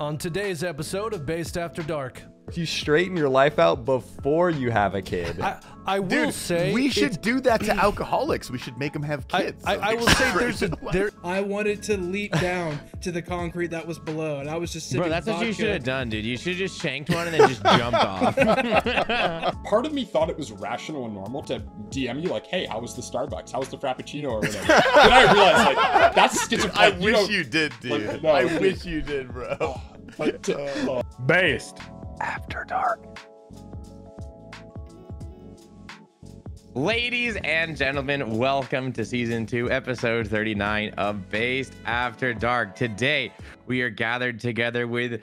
On today's episode of Based After Dark, You straighten your life out before you have a kid. I, I will Dude, say we should do that to alcoholics. We should make them have I, kids. I, I will say there's a there. I wanted to leap down to the concrete that was below, and I was just sitting. Bro, that's what you should have done, dude. You should have just shanked one and then just jumped off. part of me thought it was rational and normal to DM you like, "Hey, how was the Starbucks? How was the Frappuccino or whatever?" then I realized like that's schizophrenic. I you wish don't- you did, dude. Like, no, I dude. wish you did, bro. Oh, Like, to- oh. Based after dark. Ladies and gentlemen, welcome to season two, episode 39 of Based After Dark. Today, we are gathered together with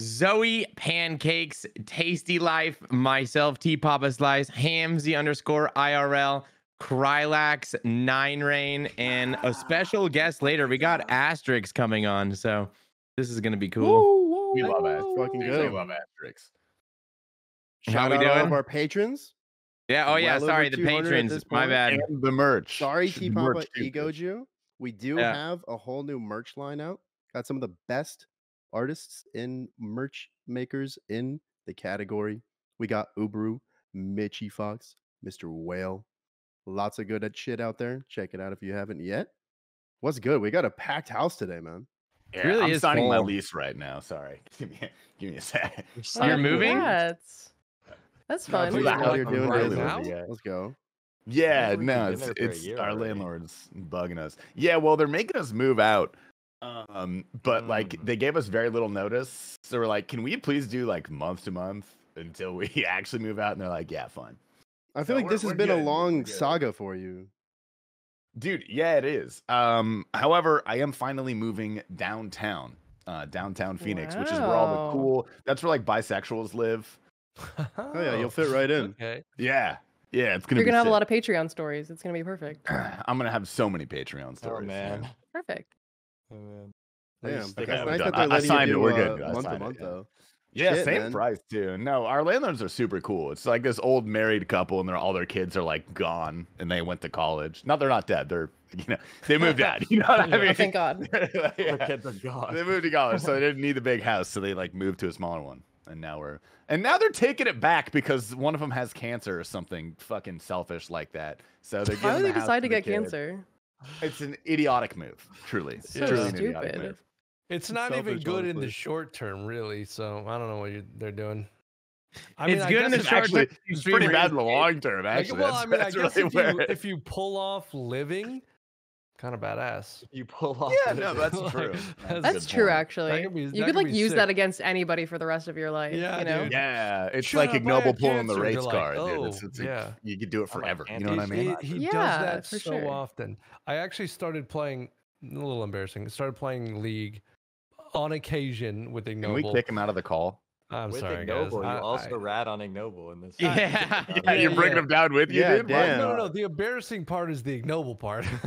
Zoe Pancakes, Tasty Life, myself, T Papa Slice, Hamsey underscore IRL, Crylax, Nine Rain, and a special guest later. We got Asterix coming on, so this is gonna be cool. We love Asterix. Fucking good. We good. love Asterix. How Shout we out all doing? of our patrons. Yeah, oh yeah, Well over sorry, the patrons. My bad. And the merch. Sorry, T Papa too, Ego. Jew. We do Yeah. have a whole new merch line out. Got some of the best artists and merch makers in the category. We got Ubru, Mitchy Fox, Mr. Whale. Lots of good at shit out there. Check it out if you haven't yet. What's good? We got a packed house today, man. Yeah, Really I'm is signing my lease right now. Sorry. Give me, give me a sec. You're moving? Congrats. That's No, fun. dude, What I you're doing right now? well. Let's go. Yeah, We've no, it's there for a it's our already. landlord's bugging us. Yeah, well, they're making us move out. Um, but like Mm. they gave us very little notice. So we're like, can we please do like month to month until we actually move out? And they're like, yeah, fine. I feel No, like this has been good, a long saga for you. Dude, yeah, it is. Um, however, I am finally moving downtown, uh, downtown Phoenix, which is where all the cool. That's where like bisexuals live. Oh yeah, you'll fit right in. Okay. Yeah, yeah, it's gonna. You're be gonna have a sick. lot of Patreon stories. It's gonna be perfect. I'm gonna have so many Patreon Oh stories. man. Perfect. Oh, man. Damn, Stick that's nice done. that they're I- I signed it, we're uh, good. I month to signed it, month yeah. though. Yeah, Shit, same man. price too. No, our landlords are super cool. It's like this old married couple, and they're all their kids are like gone, and they went to college. Not they're not dead. They're you know they moved out. You know what I mean? thank God. The Yeah. kids are gone. They moved to college, so they didn't need the big house, so they like moved to a smaller one. And now we're and now they're taking it back because one of them has cancer or something fucking selfish like that. So they're Why would they the house decide to the get kid. cancer? It's an idiotic move, truly. So truly an idiotic stupid. move. It's not even good in the short term, really. So I don't know what you they're doing. I mean, It's good in the short actually term, it's extreme pretty bad in the long term. I gu- Actually, well, that's, I mean, I guess really if you if you pull off living, kind of badass. You pull off. Yeah, the- no, that's Like, true. that's- That's true, point. actually. could be- you could could like use sick. that against anybody for the rest of your life. Yeah, you know. dude. Yeah, it's Shut like up, ignoble pulling the race They're like, card, dude. It's, "Oh, it's yeah. you could do it I'm like, forever. You know what I mean? He, Yeah, does that so sure. often. I actually started playing. A little embarrassing. Started playing League on occasion with ignoble. Can Ignoble. we kick him out of the call? I'm With sorry, Ignoble, guys. you I- also I- rat on Ignoble in this. Yeah. Yeah, Yeah, you're bringing yeah. him down with you, Yeah, dude. Damn. no, no, no. The embarrassing part is the ignoble part.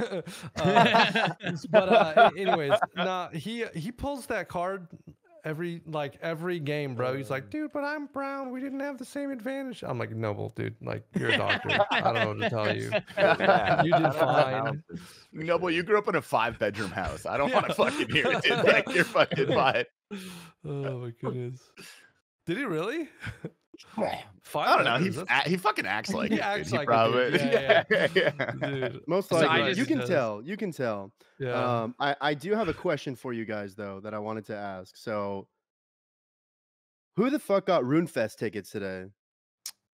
Uh, but uh, a- anyways, nah, he he pulls that card every like every game, bro. He's like, uh. dude, but I'm brown. We didn't have the same advantage. I'm like, noble, dude. Like you're a doctor. I don't know what to tell you. Yeah. You did I don't know how fine. to- for No, but sure. you grew up in a five bedroom house. I don't Yeah. want to fucking hear it, dude. Like, you're fucking fine. Oh my goodness. Did he really? Five I don't know. He a- he fucking acts like He it. dude. acts he like it, probably, dude. Yeah, yeah, yeah. dude. Most So I likely, you can does. tell. You can tell. Yeah. Um, I I do have a question for you guys though that I wanted to ask. So, who the fuck got RuneFest tickets today?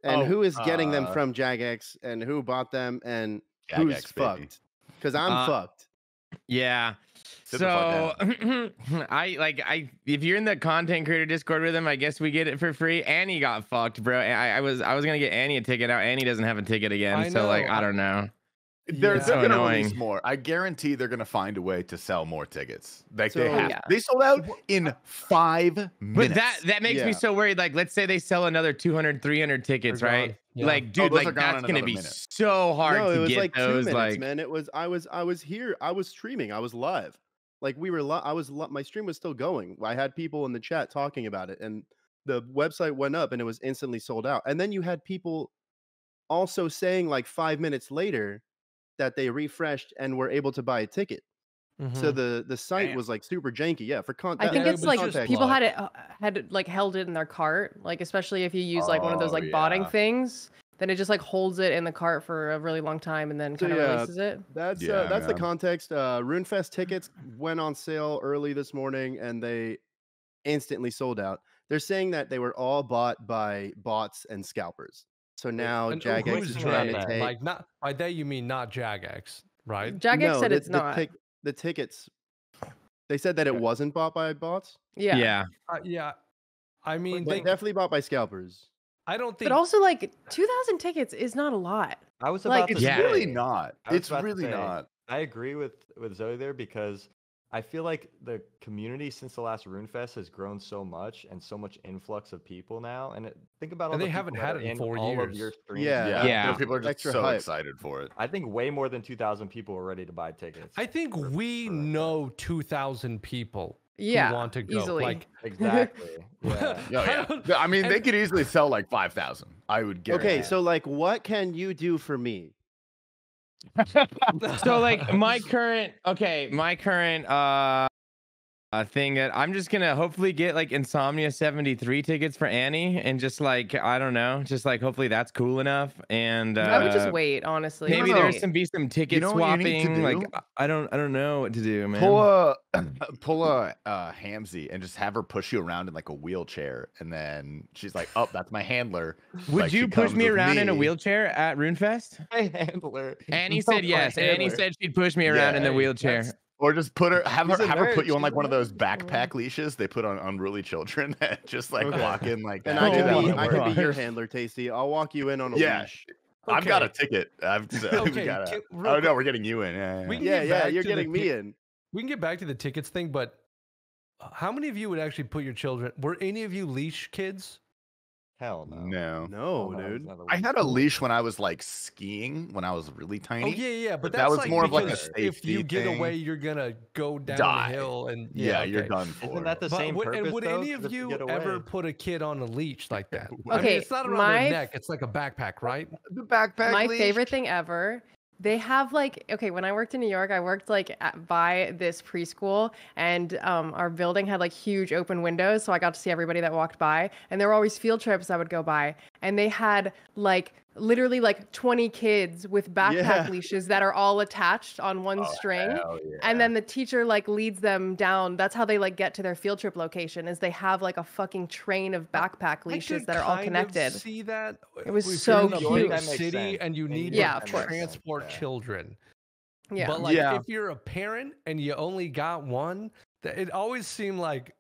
And Oh, who is getting them uh, from Jagex? And who bought them? And who's baby. fucked? Because I'm Uh, fucked. Yeah. So I like I if you're in the content creator Discord with him, I guess we get it for free. Annie got fucked, bro. I, I was I was gonna get Annie a ticket out. Annie doesn't have a ticket again, I so like know, I I- don't know. They're, Yeah. they're So gonna annoying. release more. I guarantee they're gonna find a way to sell more tickets. Like they have. Yeah. They sold out in uh, five But minutes. that that makes me so worried. Like, let's say they sell another 200, 300 tickets, They're right? gone. Yeah. Like, Oh, dude, those are like gone that's gonna be minute. so hard no, to it was get like two minutes, like, man. It was I was I was here. I was streaming. I was live. Like we were. Li- I was. Li- my stream was still going. I had people in the chat talking about it, and the website went up, and it was instantly sold out. And then you had people also saying like five minutes later that they refreshed and were able to buy a ticket. So Mhm. the the site Damn. was like super janky. Yeah, for con- I think it's like just people blood. had it uh, had like held it in their cart, like especially if you use like one of those Oh, like botting things, then it just like holds it in the cart for a really long time and then kind of yeah, releases it. That's Yeah, uh, that's the context. Uh, RuneFest tickets went on sale early this morning, and they instantly sold out. They're saying that they were all bought by bots and scalpers. So now And Jagex is trying to take. Like not by that you mean not Jagex, right? Jagex no, said the, it's the not. tic- the tickets. They said that it wasn't bought by bots, yeah. yeah. Uh, yeah. I mean, they, definitely bought by scalpers. I don't think But also like 2000 tickets is not a lot. I was Like, about It's to Yeah. really not. It's really say, not. I agree with with Zoe there because I feel like the community since the last RuneFest has grown so much and so much influx of people now. And it, think about all And the they haven't had it in in four all of your years. streams. Yeah. Yeah, Yeah. People are just Extra so hype. excited for it. I think way more than 2,000 people were ready to buy tickets. I think we for- know 2,000 people Yeah. want to go. easily. Like, exactly. Yeah. Yeah, I yeah. I mean, they could easily sell like five thousand. I would get. Okay, so like, what can you do for me? So like my current okay my current uh uh thing that i'm just gonna hopefully get like insomnia 73 tickets for annie and just like i don't know just like hopefully that's cool enough and uh I would just wait, honestly. maybe No, there's some be some ticket you need to swapping like? I- i don't i don't know what to do man pull a pull a uh, Hamsey and just have her push you around in like a wheelchair, and then she's like, "Oh, that's my handler." would like, you push me with around in a wheelchair at runefest My handler. annie said my yes annie handler. said she'd push me around in the wheelchair that's- Or just put her, have her, She's a have her put you on like one of those backpack leashes they put on unruly children that just like Okay. walk in like And that. I can my be I can be your handler, Tasty. I'll walk you in on a Yeah. leash. I've got a ticket. I've so we Okay, gotta- can- Oh no, we're getting you in. Yeah, yeah, We yeah. can Yeah, get yeah, back you're to the getting me ti- in. we can get back to the tickets thing, but uh, how many of you would actually put your children? Were any of you leash kids? Hell no. No. No, Hell dude. it's not a I leash. had a leash when I was like skiing when I was really tiny. Oh tiny. yeah, yeah, but but that's that was like more of like a because if you get thing. away, you're gonna go down Die. the hill and Yeah, yeah, you're done for. Isn't that the But same would, purpose and would though? any 'Cause of you ever put a kid on a leash like that? I mean, Okay, it's not around my their neck; it's like a backpack, right? the backpack? my leash? favorite thing ever they have like okay when i worked in new york i worked like at, by this preschool and um, our building had like huge open windows so i got to see everybody that walked by and there were always field trips i would go by and they had like literally like 20 kids with backpack Yeah. leashes that are all attached on one Oh, string yeah. and then the teacher like leads them down that's how they like get to their field trip location is they have like a fucking train of backpack leashes that are all kind of connected See that? It was if you're so in a cute. big That city sense. and you need Yeah, to transport Yeah. children. yeah But like, Yeah. if you're a parent and you only got one, it always seemed like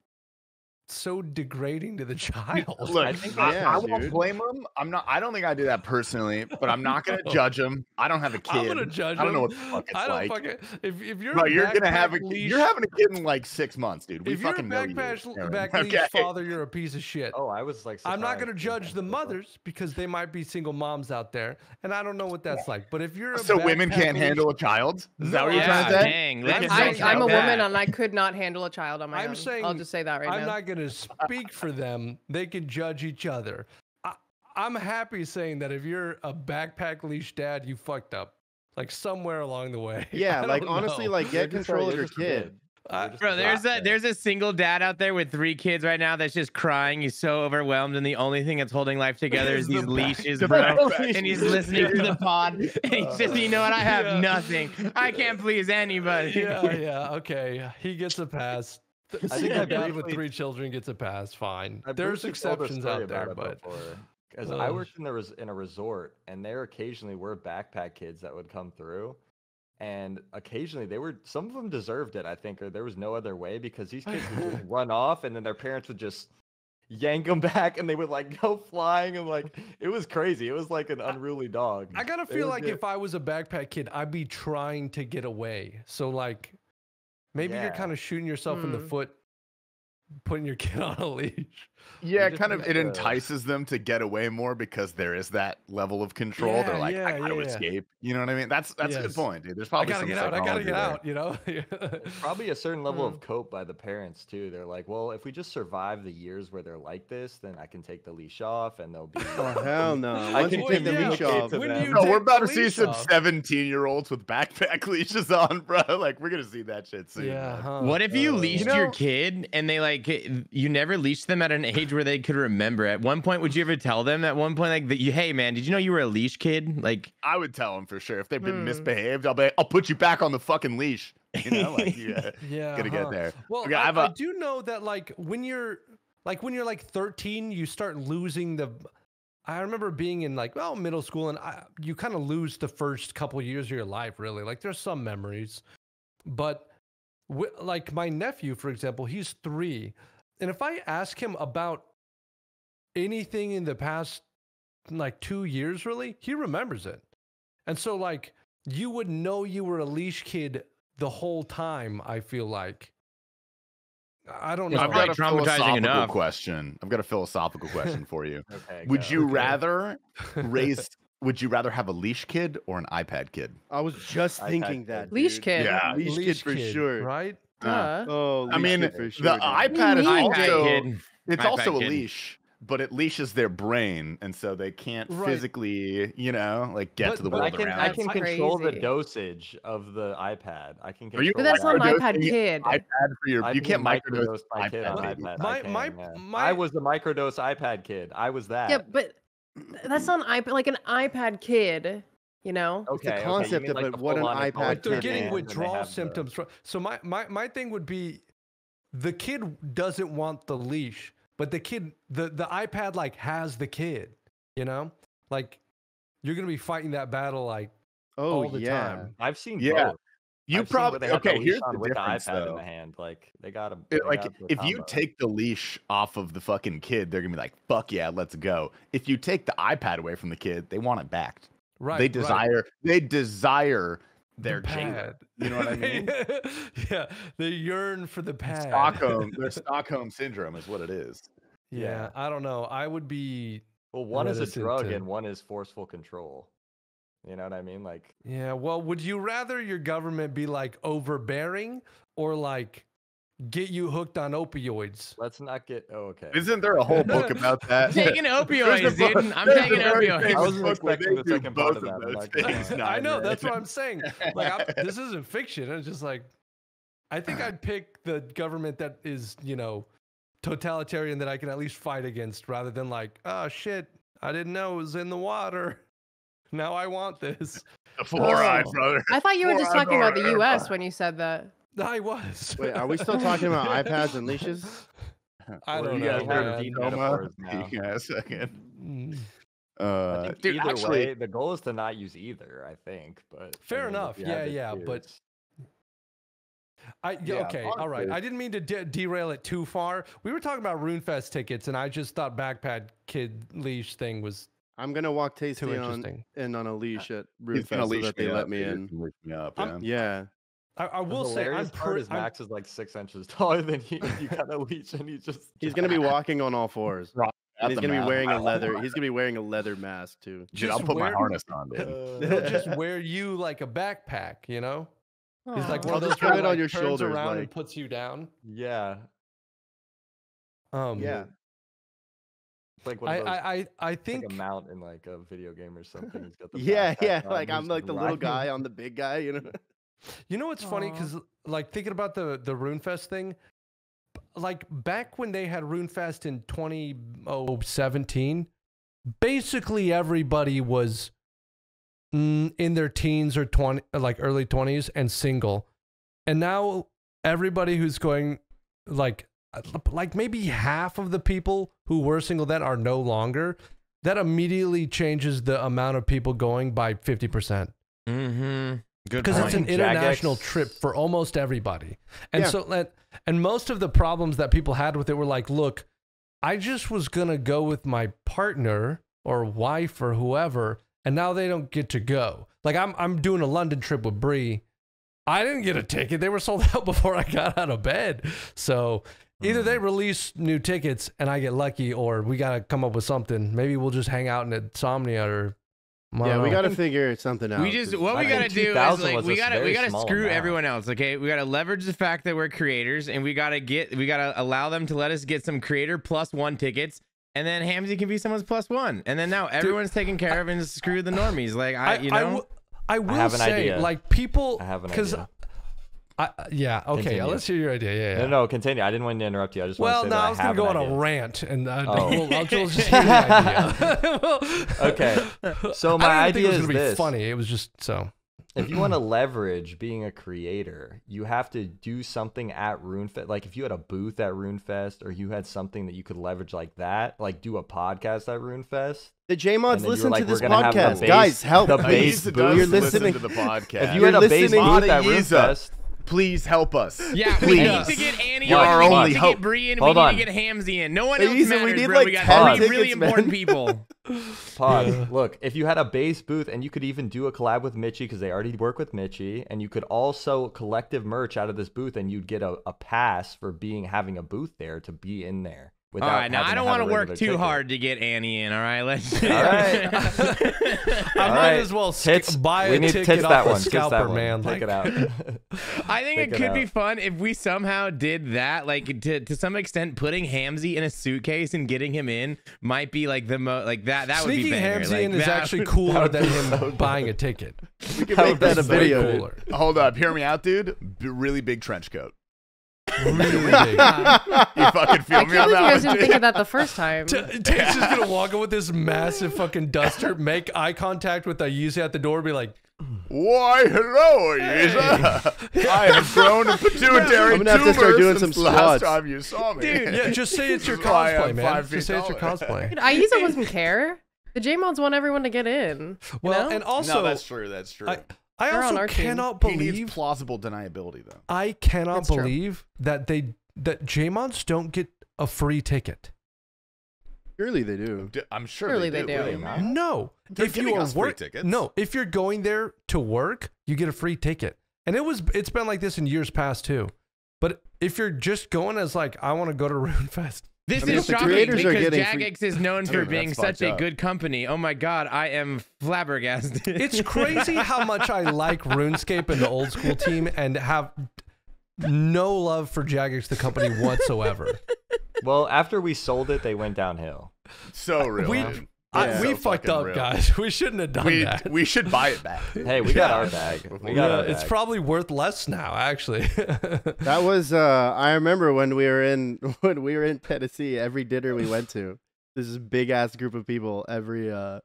so degrading to the child. Look, I I, think I, Yeah, won't dude. blame him. I'm not. I don't think I do that personally, but I'm not gonna judge him. I don't have a kid. I'm gonna judge I don't know what the fuck it's I don't like. fucking. If, if you're Bro, you're gonna have a. backpack leash, You're having a kid in like six months, dude. We if you're a fucking know you. backpack Aaron. back leash Okay. father, you're a piece of shit. Oh, I was like. I'm not gonna judge the mothers because they might be single moms out there, and I don't know what that's like. But if you're a So women can't leash- handle a child? Is that No, what you're yeah trying to say? dang I'm look at saying- those I, I'm a woman and I could not handle a child on my own. I'm own. saying I'll just say that right now. I'm not going to speak for them. They can judge each other. I, I'm happy saying that if you're a backpack leash dad, you fucked up, like somewhere along the way. Yeah, like don't honestly, like get control of your kid. kid. I- You're just Bro, there's a there's a single dad out there with three kids right now that's just crying. He's so overwhelmed, and the only thing that's holding life together is Is the these back- leashes, bro. backpack And he's leash. listening to the pod, and he's just, you know what? I have Yeah. nothing. I can't please anybody. yeah, yeah, okay. He gets a pass. I think I dad with three children gets a pass. Fine. I There's briefly told a exceptions out there, but because I worked in the res- in a resort, and there occasionally were backpack kids that would come through, and occasionally they were some of them deserved it, I think, or there was no other way because these kids would just run off, and then their parents would just yank them back, and they would like go flying, and like it was crazy. It was like an unruly dog. I gotta feel like if I was a backpack kid, I'd be trying to get away. So like, maybe you're kind of shooting yourself in the Hmm. foot putting your kid on a leash. Yeah, just kind of. It to- entices them to get away more because there is that level of control. They're like, yeah, I gotta yeah, yeah. escape. You know what I mean? That's that's a good point, dude. There's probably I probably gotta some get out. I gotta psychology get there. out. You know. Probably a certain level Mm. of cope by the parents too. They're like, well, if we just survive the years where they're like this, then I can take the leash off and they'll be. Oh hell no! I Once you can take the leash off, them. No, we're about to see some 17 year olds with backpack leashes on, bro. Like we're gonna see that shit soon. yeah. Huh. What if you Uh, leashed you your kid and they like you never leashed them at an age where they could remember? At one point, would you ever tell them at one point like that? You, hey man, did you know you were a leash kid? Like, I would tell them for sure if they've been Hmm. misbehaved. I'll be, I'll put you back on the fucking leash. You know, like yeah, Yeah. gonna huh. get there. Well, Okay, I, I have I a- do know that like when you're like when you're like 13, you start losing the. I remember being in like well middle school, and I, you kind of lose the first couple years of your life. Really, like there's some memories, but wi- like my nephew, for example, he's three, and if I ask him about anything in the past like two years, really, he remembers it, and so like you would know you were a leash kid the whole time. I feel like. I don't know. I've got a traumatizing philosophical enough. question. I've got a philosophical question for you. Okay. Would go. you Okay. rather raise? Would you rather have a leash kid or an iPad kid? I was just iPad thinking kid. that. Leash dude. kid. Yeah. leash, kid for sure. right? Uh. Duh. Oh, I mean, for sure. the dude. iPad is mean? also kid. it's iPad also a leash, but it leashes their brain, and so they can't Right. physically, you know, like get But- to the But world I can around. I can That's control the dosage of the iPad. I can. Are you control But that's not an iPad kid. iPad for your. I you can can't microdose microdose my kid on iPad. baby. My- I my- can, yeah. my- I was the microdose iPad kid. I was that. Yeah, but that's not an iPad. Like an iPad kid, you know. It's the okay, okay, you concept of like it, the what an iPad Like they're getting man, they withdrawal have the- symptoms. From, so my, my my thing would be, the kid doesn't want the leash, but the kid the the iPad like has the kid. You know, like you're gonna be fighting that battle like Oh all the yeah. time. I've seen Yeah. both. You I've probably they have the okay. Here's on the with difference, the iPad in the hand. Like they got them. It- like if you take the leash off of the fucking kid, they're gonna be like, "Fuck yeah, let's go." If you take the iPad away from the kid, they want it back. Right. they right. desire. They desire their Jada. pad. You know what I mean? yeah, they yearn for the pad. Stockholm. Their Stockholm syndrome is what it is. Yeah, Yeah. I don't know. I would be. well, one is a drug to- and one is forceful control. You know what I mean? Like Yeah. Well, would you rather your government be like overbearing or like get you hooked on opioids? let's not get. Oh, okay. Isn't there a whole book about that? taking opioids, dude. I'm taking opioids. I wasn't expecting the second part of of that, I'm those not things. I know. you're That's what I'm saying. Like, I'm, this isn't fiction. It's just like, I think I'd pick the government that is, you know, totalitarian that I can at least fight against rather than like, oh shit, I didn't know it was in the water. Now I want this. The fluoride, Oh. brother. I thought you were just talking about the U.S. when you said that. I was. Wait, are we still talking about iPads and leashes? I don't you know. guys have man. deep Coma? metaphors now. Yeah, a second. Mm. I Uh, think dude, either actually, way, the goal is to not use either. I think, but I Fair mean, enough. you have Yeah, yeah, but I yeah, Yeah, okay, all right. honestly- I didn't mean to de- derail it too far. We were talking about RuneFest tickets, and I just thought backpack kid leash thing was I'm gonna walk too Tasty on interesting. in on a leash at he's RuneFest so leash that they let me in. He's gonna leash me up, I'm- yeah. Yeah, I, I will say I'm hilarious part pretty. is Max is like six inches taller than you. You got a leash, and he just he's gonna be walking on all fours. At And he's gonna be wearing a leather. He's gonna be wearing a leather mask too. Dude, I'll Just put my harness on, dude. He'll just wear you like a backpack, you know. He's like one I'll of those just have where, it on your turns shoulders, around and puts you down. yeah. Um, Yeah, like one I, of those, I, I, I like think a mount in like a video game or something. He's got the yeah, yeah. on, Like he's I'm like the little guy on the big guy, you know. You know what's funny? Because like thinking about the the RuneFest thing, like back when they had RuneFest in 2017, basically everybody was mm, in their teens or 20, like early 20s and single, and now everybody who's going like like maybe half of the people who were single then are no longer. That immediately changes the amount of people going by 50% Mm-hmm. Good because it's an international Jagex- trip for almost everybody. And Yeah. so and most of the problems that people had with it were like look i just was gonna go with my partner or wife or whoever and now they don't get to go. Like i'm, I'm doing a london trip with brie i didn't get a ticket. They were sold out before i got out of bed. So Either they release new tickets and I get lucky, or we gotta come up with something. Maybe we'll just hang out in Insomnia, or I Yeah, we got to figure something out. We just what I we gotta do is like we gotta we gotta screw amount. everyone else. Okay, we gotta leverage the fact that we're creators, and we gotta get we gotta allow them to let us get some creator plus one tickets, and then Hamsey can be someone's plus one, and then now everyone's taken care of and screw the normies. Like I, you know. I, w- I will have an say, idea. like people, I have an because, idea. I, yeah, okay, Continue. let's hear your idea. Yeah, yeah. No, no, continue. I didn't want to interrupt you. I just Well, want to no, say that I was I gonna go on an a rant, and uh, Oh. we'll, I'll just hear the idea. Okay, so I my didn't think it idea was is gonna be this: funny. It was just so. if you want to leverage being a creator, you have to do something at RuneFest. Like if you had a booth at RuneFest, or you had something that you could leverage like that, like do a podcast at RuneFest. the J mods and then you were listen like, to this the podcast, base- guys. Help! the Uh, base Isa booth. does You're listen listening. to the podcast. If you You're had a base listening- booth at Isa. RuneFest, please help us. Yeah, we need to get Annie You're on. our we only need to hope. get Bree in. Hold we on. need to get Hamsey in. No one Hey, else Isa, we need, bro. like, we got 10 three really tickets, important people. Pause. Look, if you had a base booth and you could even do a collab with Mitchy because they already work with Mitchy, and you could also collective merch out of this booth, and you'd get a, a pass for being having a booth there to be in there. All Without right, now I don't want to work too ticket. hard to get Annie in. All right, let's. All right. I All might right. as well sk- Tits, buy we a need ticket tits off that one. Tits scalper, that one. man. Take it out. I think Take it it could be fun if we somehow did that, like to, to some extent, putting Hamsey in a suitcase and getting him in might be like the mo like that. That would be Sneaking banger. Hamsey like, in is actually cooler would than him so buying a ticket. We can That make that a video. Cooler. Hold up, hear me out, dude. B- really big trench coat. Really big. You fucking feel I me can't on believe you that guys one, didn't dude? think of that the first time. T- Tate's just gonna walk in with this massive fucking duster, make eye contact with Ayusa at the door, be like, Why, hello, Isa. I have grown a pituitary I'm gonna have to start doing since some last squats. time you saw me. dude, yeah, just say it's your This is why cosplay, man. Just say it's your cosplay. Dude, Aiza doesn't care. The J mods want everyone to get in. Well, know? and also, no, that's true. That's true. I, I They're also our team. cannot he needs believe plausible deniability, though. I cannot That's true. believe that they that JMods don't get a free ticket. Surely they do. I'm sure Surely they, they do. do. What Huh? you mean? No, They're if you are work, no, if you're going there to work, you get a free ticket, and it was it's been like this in years past too. But if you're just going as like I want to go to RuneFest, This I mean, is if shocking because getting free- Jagex is known for Dude, being such a up. good company. Oh my god, I am flabbergasted. it's crazy how much I like RuneScape and the old school team, and have no love for Jagex the company whatsoever. Well, after we sold it, they went downhill. So real. we man. I, Yeah. we So fucked up, real. guys. We shouldn't have done we, that. we should buy it back. Hey, we got our bag. We got Yeah, our it's bag. probably worth less now, actually. That was uh I remember when we were in when we were in Tennessee, every dinner we went to, this big ass group of people, every uh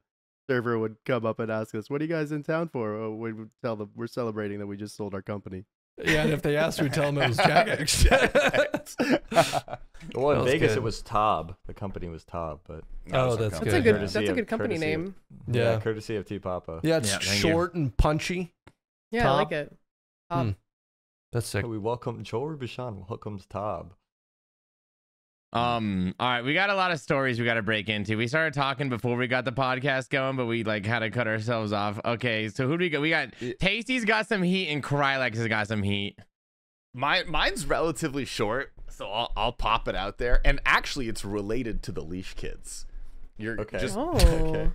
server would come up and ask us, What are you guys in town for? Oh, we would tell them we're celebrating that we just sold our company. Yeah, and if they asked, we'd tell them it was Jagex. Well, in was Vegas, good. it was Tob. The company was Tob, but Oh, that's that's good. a good. Courtesy That's a good company of- name. yeah, Yeah. courtesy of T Papa. yeah, it's Yeah, thank you. short and punchy. Yeah, I like it. Top. Hmm. That's sick. We welcome Joel Rubichan welcomes Tob. Um, all right, we got a lot of stories we got to break into. We started talking before we got the podcast going, but we like had to cut ourselves off. Okay, so who do we got? We got Tasty's got some heat and Crylax has got some heat. My mine's relatively short, so I'll, I'll pop it out there. And actually, it's related to the leash kids. You're Okay. just Oh. Okay.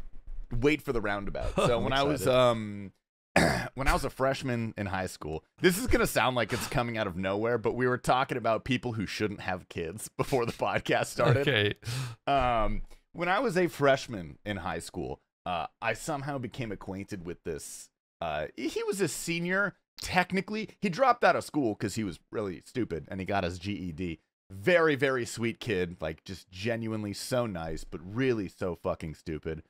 wait for the roundabout. So I'm when I was um when I was a freshman in high school, this is gonna sound like it's coming out of nowhere, but we were talking about people who shouldn't have kids before the podcast started. Okay. Um, when I was a freshman in high school, uh, I somehow became acquainted with this. Uh, he was a senior. Technically, he dropped out of school because he was really stupid, and he got his GED. Very, very sweet kid, like just genuinely so nice, but really so fucking stupid.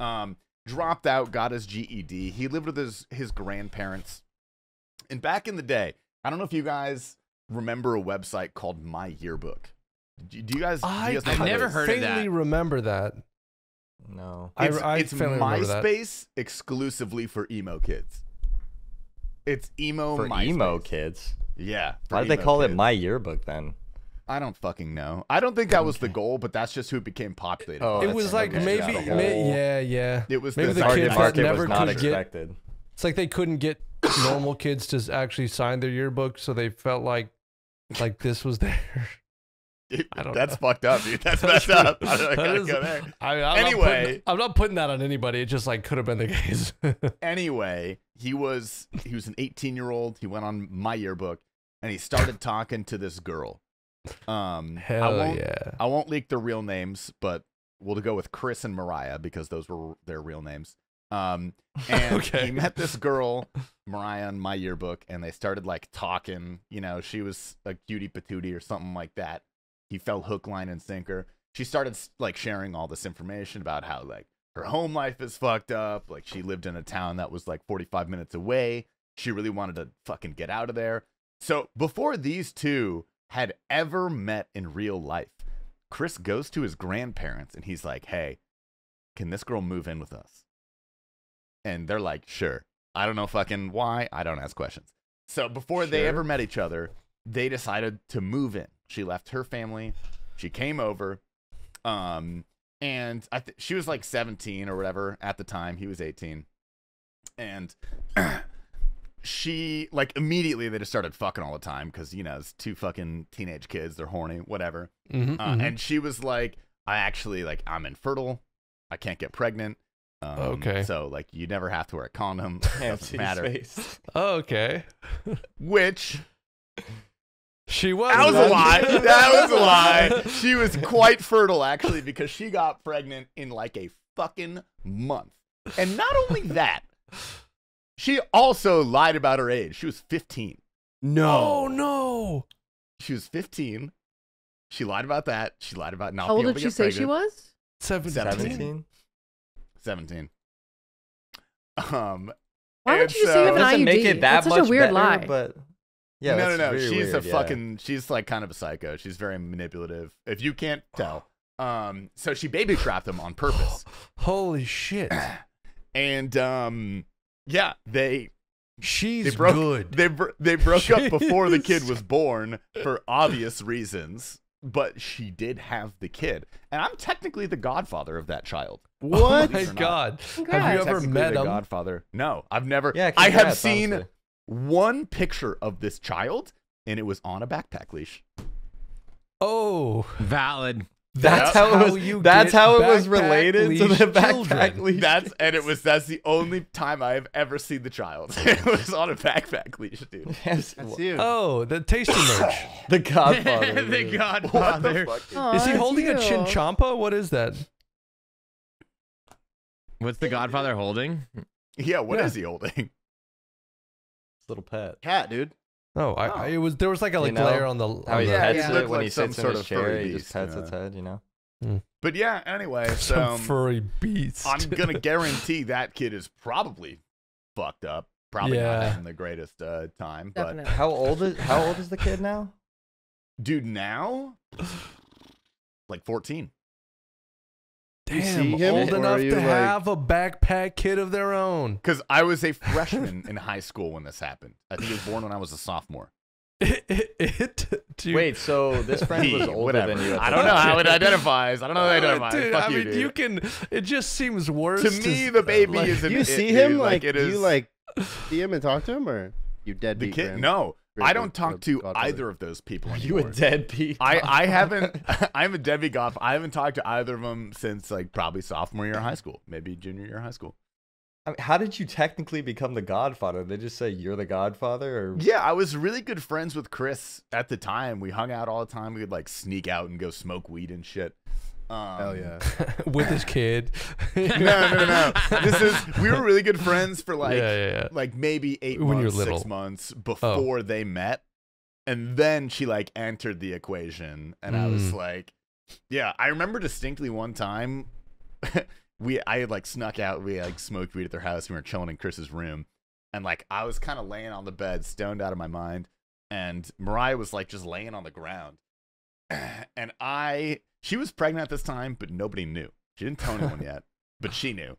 Um, dropped out, got his GED. He lived with his his grandparents. And back in the day, I don't know if you guys remember a website called My Yearbook. Do do you guys? do you I, guys I've never heard of that. faintly remember that. No. It's, I it's faintly that. MySpace exclusively for emo kids. It's emo For MySpace. emo kids. Yeah. Why did they emo call it my yearbook then? I don't fucking know. I don't think that was the goal, but that's just who it became populated. Oh, it was like Okay. maybe, That's may, yeah, yeah. It was maybe the the kids that market never was not could get. expected. It's like they couldn't get normal kids to actually sign their yearbook, so they felt like like this was their I don't That's know. fucked up, dude. That's That's messed up. I don't that gotta is- go there. I mean, I'm not Anyway. putting, I'm not putting that on anybody. It just like could have been the case. Anyway, he was he was an 18 year old. He went on my yearbook and he started talking to this girl. Um, I won't, yeah. I won't leak their real names, but we'll go with Chris and Mariah because those were their real names. Um, and Okay. he met this girl, Mariah, in my yearbook, and they started like talking. You know, she was a cutie patootie or something like that. He fell hook, line, and sinker. She started like sharing all this information about how like her home life is fucked up. Like she lived in a town that was like 45 minutes away. She really wanted to fucking get out of there. So before these two had ever met in real life, Chris goes to his grandparents and he's like, "Hey, can this girl move in with us?" And they're like, "Sure." I don't know fucking why. I don't ask questions. So before they ever met each other, they decided to move in. She left her family. She came over. Um and I th- she was like 17 or whatever at the time. He was 18. And she like immediately they just started fucking all the time because you know it's two fucking teenage kids. They're horny, whatever. Mhm, Uh, mhm. And she was like, I actually like I'm infertile. I can't get pregnant. Um, Okay. So like you never have to wear a condom. Doesn't matter. face. Oh, okay. Which She was. that was a lie. That was a lie. She was quite fertile actually because she got pregnant in like a fucking month. And not only that, she also lied about her age. She was 15. Oh no. She was 15. She lied about that. She lied about not How old being able did to she get say she pregnant. was? Seventeen. 17? 17. Um, Why would And you just say so- you have an Doesn't IUD? make it that That's such much a weird better, lie. but yeah, no, no, no. She's weird, a yeah. fucking. She's like kind of a psycho. She's very manipulative. If you can't tell, um, so she baby trapped him on purpose, Holy shit. and um, yeah, they She's they broke good. they bro- they broke up before the kid was born for obvious reasons. But she did have the kid, and I'm technically the godfather of that child. Oh What? my Believe not. god. Have you ever met the him? Godfather? No, I've never. Yeah, I have congrats, seen honestly. one picture of this child, and it was on a backpack leash. Oh. Valid. That's That's how it was. you that's how it was related to the backpack children. leash. That's and it was that's the only time I've ever seen the child. it was on a backpack leash, dude. Yes, That's you. Oh, the tasty merch. the Godfather. the dude. Godfather. What the fuck? Aw, is he that's holding a you. chinchompa? What is that? What's the Godfather holding? Yeah, what is Yeah. he holding? Little pet. Cat, dude. Oh, I, I it was there was like a You like know glare on the How he on the- Yeah, pets he it looked when like he some sits in sort his chair. furry He just pets yeah. its head. You know. But yeah, anyway, some so um, furry beast. I'm gonna guarantee that kid is probably fucked up. Probably not having the greatest uh, time. But Definitely. How old is How old is the kid now? dude, now like 14. You Damn, see him, old enough to like- have a backpack kid of their own. Because I was a freshman in high school when this happened. I think he was born when I was a sophomore. It, it, it- dude, Wait, so this friend was older whatever. than you. I don't know how it identifies. I don't know how it identifies. dude, Fuck I you, mean, dude. you can. It just seems worse. to me, the baby like- is an Do you it, see dude. him? Like, it do you like see him and talk to him, or you the deadbeat? kid. Graham? No, Great I don't talk to Godfather. either of those people Are anymore. you a deadbeat? I, I haven't I'm a Debbie Goff. I haven't talked to either of them since like probably sophomore year of high school, maybe junior year of high school. I mean, how did you technically become the Godfather? They just say you're the Godfather, or Yeah, I was really good friends with Chris at the time. We hung out all the time. We would like sneak out and go smoke weed and shit. Um, Hell yeah. with his kid. no, no, no. no. This is we were really good friends for like yeah, yeah, yeah. like maybe eight When you're months, six. Oh. months before they met. And then she like entered the equation. And I was Mm. like, yeah, I remember distinctly one time we I had like snuck out, we like smoked weed at their house, we were chilling in Chris's room. And like I was kind of laying on the bed, stoned out of my mind. And Mariah was like just laying on the ground. And I she was pregnant at this time, but nobody knew. She didn't tell anyone yet, but she knew.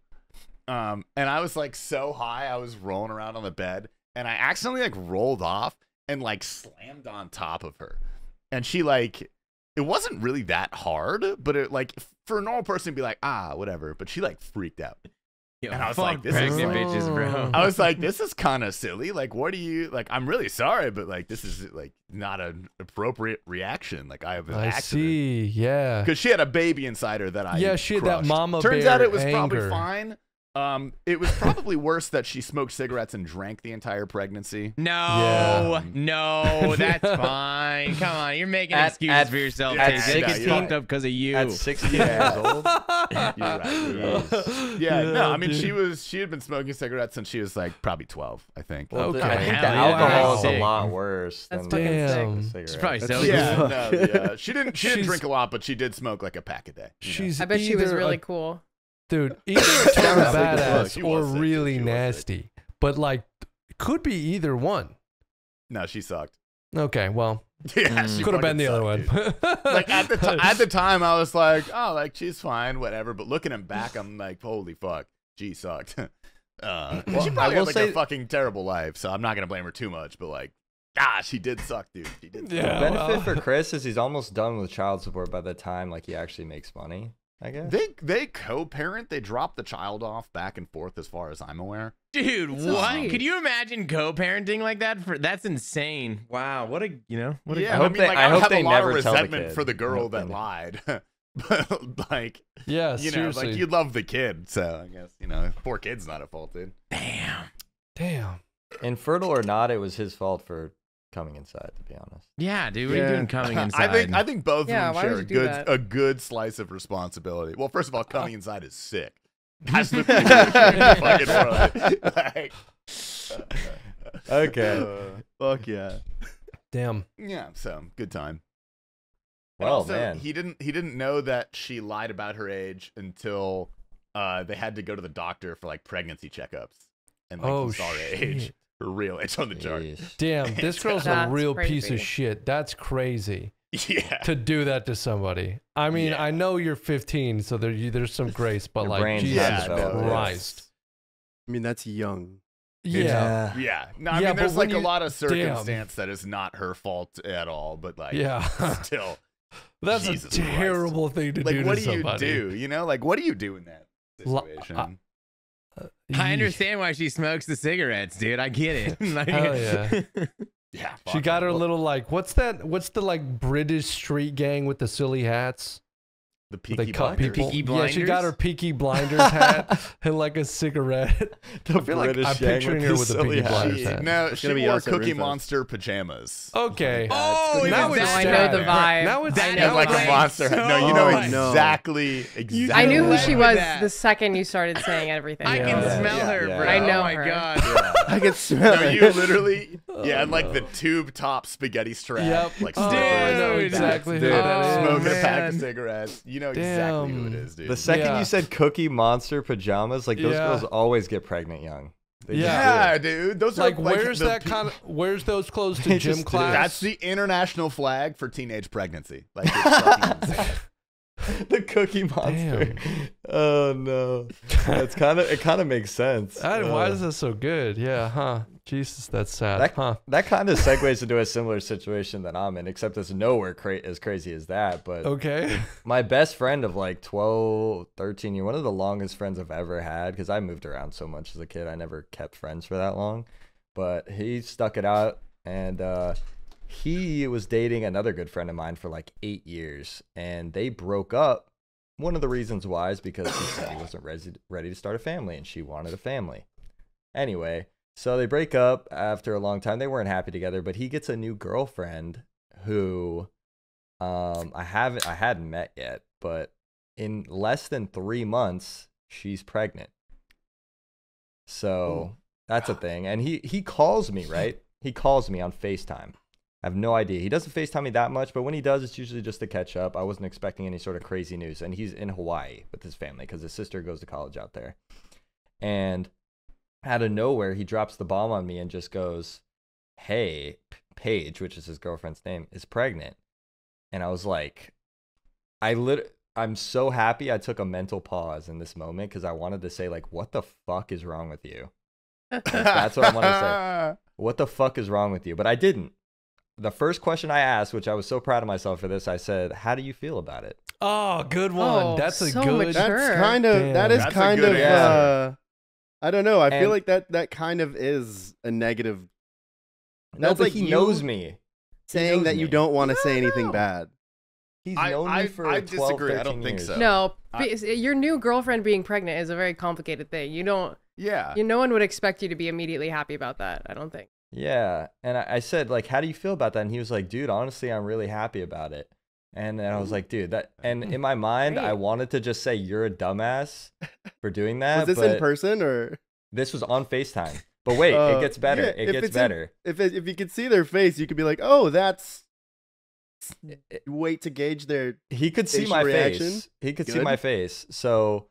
Um, and I was like so high, I was rolling around on the bed, and I accidentally like rolled off and like slammed on top of her. And she like it wasn't really that hard, but it like for a normal person to be like, ah, whatever. But she like freaked out. Yo, And I was like, this is like- bitches, bro. I was like, this is kind of silly. Like, what do you like? I'm really sorry, but like, this is like not an appropriate reaction. Like, I have an I accident. see. Yeah. Because she had a baby inside her that I Yeah, she had that mama Turns out it was probably fine. Um, it was probably worse that she smoked cigarettes and drank the entire pregnancy. No, Yeah. no, that's fine. Come on, you're making At- excuses at- for yourself. at Tasty. It's 16 fucked up because of you. At 16 Yeah. years old, You're right, you're Jeez. Yeah, no, I mean, she was she had been smoking cigarettes since she was like probably 12, I think. Well, Okay. I think the yeah. alcohol is a lot worse That's than fucking sick. Damn. cigarettes. She's probably so yeah, cool. no, yeah. She didn't she didn't She's- drink a lot, but she did smoke like a pack a day. you know? She's I bet she was either a really cool. Dude, either a total Sounds like badass or was sick, dude. really sick. nasty. But like, could be either one. No, she sucked. Okay, well, Yeah, she could have been fucking the other one. like at the ti at the time, I was like, oh, like she's fine, whatever. But looking him back, I'm like, holy fuck, she sucked. uh, Well, she probably had like say- a fucking terrible life, so I'm not gonna blame her too much. But like, ah, she did suck, dude. She did. The suck. Yeah. benefit well. for Chris is he's almost done with child support by the time like he actually makes money. I guess. They they co-parent. They drop the child off back and forth, as far as I'm aware. Dude, so what? sweet. Could you imagine co-parenting like that? For that's insane. Wow, what a you know what a yeah, I hope mean, they- like, I I, hope have they a lot never of tell the resentment for the girl hope they that lied. but like, yeah, you know, seriously. like you love the kid, so I guess you know, poor kid's not at fault, dude. damn. Damn. Infertile or not, it was his fault for coming inside. To be honest. Yeah, dude, what are Yeah. you doing coming inside? I think I think both Yeah, of them share a you do good that? a good slice of responsibility. Well, first of all, coming inside is sick. That's the thing in the fucking world. Like, Okay. uh, Fuck yeah. Damn. yeah, so good time. Well, also, man. he didn't he didn't know that she lied about her age until uh, they had to go to the doctor for like pregnancy checkups, and like oh saw her age, shit. her real it's on the chart. Jeez. Damn, this girl's a That's real piece of shit. That's crazy Yeah, to do that to somebody. I mean, Yeah. I know you're 15, so there you, there's some grace, but Your like Jesus yeah, not developed. no, Christ. I mean, that's young. Yeah. yeah. No, I Yeah, mean, but there's when like a lot of damn. circumstance that is not her fault at all, but like, Yeah. still, That's Jesus a Christ. terrible thing to do like, what do somebody. you do? You know, like, what do you do in that Lo- situation? I understand why she smokes the cigarettes, dude. I get it. Like- Hell yeah. yeah, She got her little like what's that? What's the like British street gang with the silly hats? The Where they peaky cut blinders. people. Peaky Yeah, she got her Blinders? Peaky Blinders hat and like a cigarette. The I feel like British I'm picturing with her with a silly Peaky hat. Blinders hat. no, It's she gonna be wore us Cookie Ringfest. Monster pajamas. Okay. Oh, That's it now was I know the vibe. Now it's That know like a monster hat. No, you know so- No. exactly, exactly. I knew who she was that. the second you started saying everything. I can Yeah. smell Yeah, her, yeah. bro. I know oh my her. god. I can smell No, it. you literally, Oh, yeah, and like the oh, tube top spaghetti strap, Yep. like Oh, slippers, I know Dude. exactly who that is. smoking a pack of cigarettes. You know exactly who it Damn. is, dude. The second Yeah. you said Cookie Monster pajamas, like those Yeah. girls always get pregnant young. They Yeah. dude. Those Like, are like where's the that pe- kind of where's those clothes to They gym just do. class? That's the international flag for teenage pregnancy. Like, it's the Cookie Monster. Oh no, that's kind of it. Kind of makes sense. I, why Uh, is that so good? Yeah, huh? Jesus, that's sad. That- huh? that kind of segues into a similar situation that I'm in, except it's nowhere cra- as crazy as that. But Okay. my best friend of like 12, 13 year, one of the longest friends I've ever had, because I moved around so much as a kid, I never kept friends for that long. But he stuck it out, and uh, he was dating another good friend of mine for like eight years, and they broke up. One of the reasons why is because he said he wasn't ready ready to start a family, and she wanted a family. Anyway, so they break up after a long time. They weren't happy together, but he gets a new girlfriend who um I haven't I hadn't met yet, but in less than 3 months she's pregnant. So, that's a thing. And he he calls me, right? He calls me on FaceTime. I have no idea. He doesn't FaceTime me that much, but when he does, it's usually just to catch up. I wasn't expecting any sort of crazy news. And he's in Hawaii with his family because his sister goes to college out there. And out of nowhere, he drops the bomb on me and just goes, Hey, P- Paige, which is his girlfriend's name, is pregnant. And I was like, I lit. I'm so happy I took a mental pause in this moment because I wanted to say, like, what the fuck is wrong with you? That's what I want to say. What the fuck is wrong with you? But I didn't. The first question I asked, which I was so proud of myself for this, I said, How do you feel about it? Oh, good one. Oh, That's a so good. much- That's Sure. kind of Damn. is That's kind of answer. uh I don't know. I And- feel like that that kind of is a negative No, That's but like he knows me. saying knows that you me. don't want to say anything no. bad. He's I- known I- me for I 12, disagree. I don't 13 think years. so. No, I- your new girlfriend being pregnant is a very complicated thing. You don't, Yeah. you no one would expect you to be immediately happy about that. I don't think. Yeah, and I, I said like, "How do you feel about that?" And he was like, "Dude, honestly, I'm really happy about it." And then I was like, "Dude, that." And in my mind, I wanted to just say, "You're a dumbass for doing that." Was this in person or This was on Facetime. But wait, Uh, it gets better. yeah, it gets it's in- better. if it, if you could see their face, you could be like, "Oh, that's." Wait to gauge their. he could see my reaction? face. He could see my face. So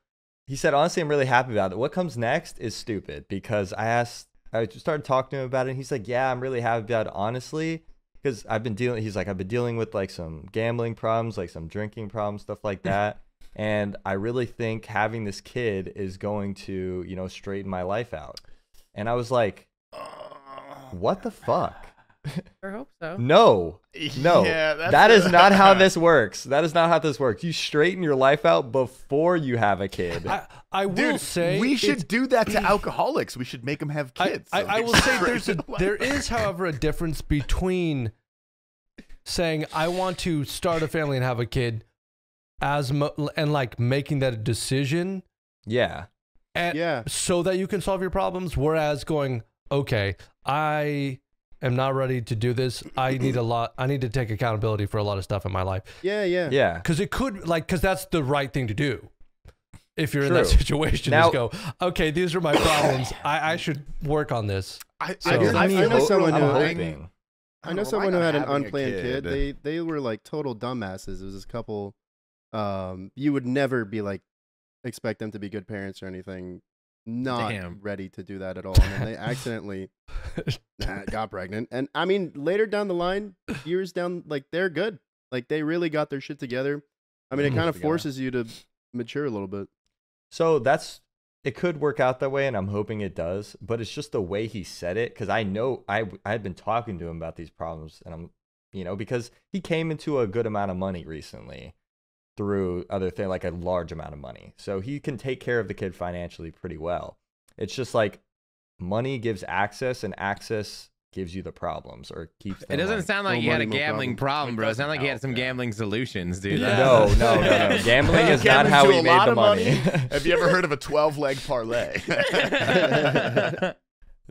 he said, honestly, I'm really happy about it. What comes next is stupid because I asked, I started talking to him about it. And he's like, yeah, I'm really happy about it, honestly. Because I've been dealing, he's like, I've been dealing with like some gambling problems, like some drinking problems, stuff like that. and I really think having this kid is going to, you know, straighten my life out. And I was like, oh, what the fuck? I hope so. No, no, Yeah, that's that a- is not how this works. That is not how this works. You straighten your life out before you have a kid. I, I will Dude, say we should do that to alcoholics. We should make them have kids. I, so I they will say there's a their life there out. is, however, a difference between saying I want to start a family and have a kid, as mo- and like making that a decision, yeah, and Yeah. so that you can solve your problems. Whereas going, okay, I am not ready to do this. I need a lot. I need to take accountability for a lot of stuff in my life Yeah, yeah. yeah. because it could like because that's the right thing to do. If you're in that situation, Now- is go, okay, these are my problems. I, I should work on this. I, So- I, Gives I, I know hope. someone who hoping. I know know, someone who had an unplanned kid. kid? They they were like total dumbasses. It was this couple. Um, you would never be like expect them to be good parents or anything. Not Damn. ready to do that at all, and they accidentally uh, got pregnant. And I mean, later down the line, years down, like they're good. Like they really got their shit together. I mean, it Mhm. kind of forces you to mature a little bit. So that's it. Could work out that way, and I'm hoping it does. But it's just the way he said it, because I know I I had been talking to him about these problems, and I'm you know because he came into a good amount of money recently through other thing like a large amount of money, so he can take care of the kid financially pretty well. It's just like money gives access, and access gives you the problems or keeps. It doesn't like- sound like No you had a money, no gambling problem. problem, bro. It doesn't like you had some yeah. gambling solutions, dude. Yeah. No, no, no, no. Gambling is not how into we made the of money. Have you ever heard of a 12 leg parlay?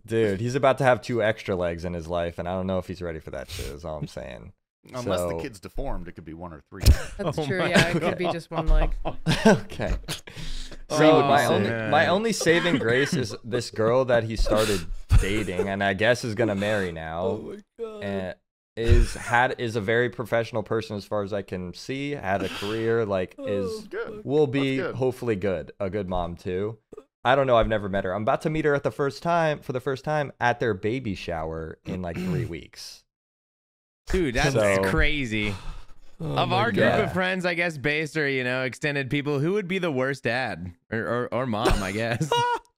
Dude, he's about to have two extra legs in his life, and I don't know if he's ready for that shit. Is all I'm saying. Unless the kid's deformed, it could be one or three. That's Oh true. my Yeah, it could be just one leg. okay. Oh, So my sick. only my only saving grace is this girl that he started dating, and I guess is gonna marry now. Oh and eh, is had is a very professional person as far as I can see. Had a career, like oh, is Good. will be good. hopefully good. A good mom too. I don't know. I've never met her. I'm about to meet her at the first time for the first time at their baby shower in like three weeks. Dude, that's So- crazy. Oh of our group of friends, I guess, based or you know, extended people, who would be the worst dad or or, or mom? I guess.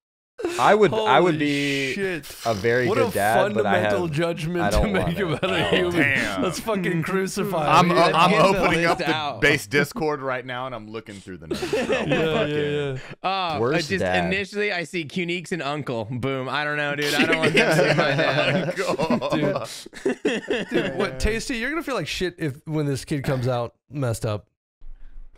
I would I would be shit. a very what good a dad, but I fundamental have judgment I to don't make want it. about a Oh, human. damn. Let's fucking crucify I'm, him. I'm get the opening up list the out. base Discord right now and I'm looking through the notes. bro. yeah, yeah, yeah. Oh, Worst just dad. initially I see Cuniques and Uncle. Boom. I don't know, dude. I don't want that to be my dad. God. Dude, what tasty? You're gonna feel like shit if when this kid comes out messed up,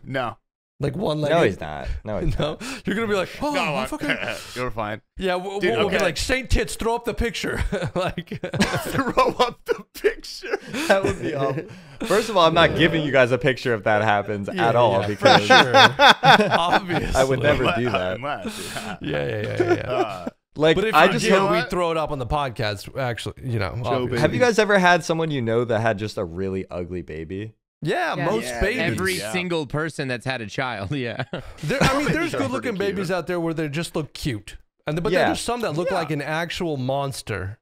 No. Like one leg. No, he's not. No, he's No, you're gonna be like, oh, No, I I- fucking. You're fine. Yeah, we'll, Dude, we'll be like Saint Tits. Throw up the picture. like, Throw up the picture. that would be awful. First of all, I'm not giving you guys a picture if that happens Yeah, at all yeah, because sure. obviously, I would never do that. Unless, yeah. Yeah, yeah, yeah, yeah. yeah. Uh, Like But if I just did, hope- we throw it up on the podcast. Actually, you know, have you guys ever had someone you know that had just a really ugly baby? Yeah, Yeah. most Yeah, babies. Every Yeah. single person that's had a child, yeah. There, I mean, there's good-looking babies out there where they just look cute, and but Yeah. there's some that look Yeah. like an actual monster.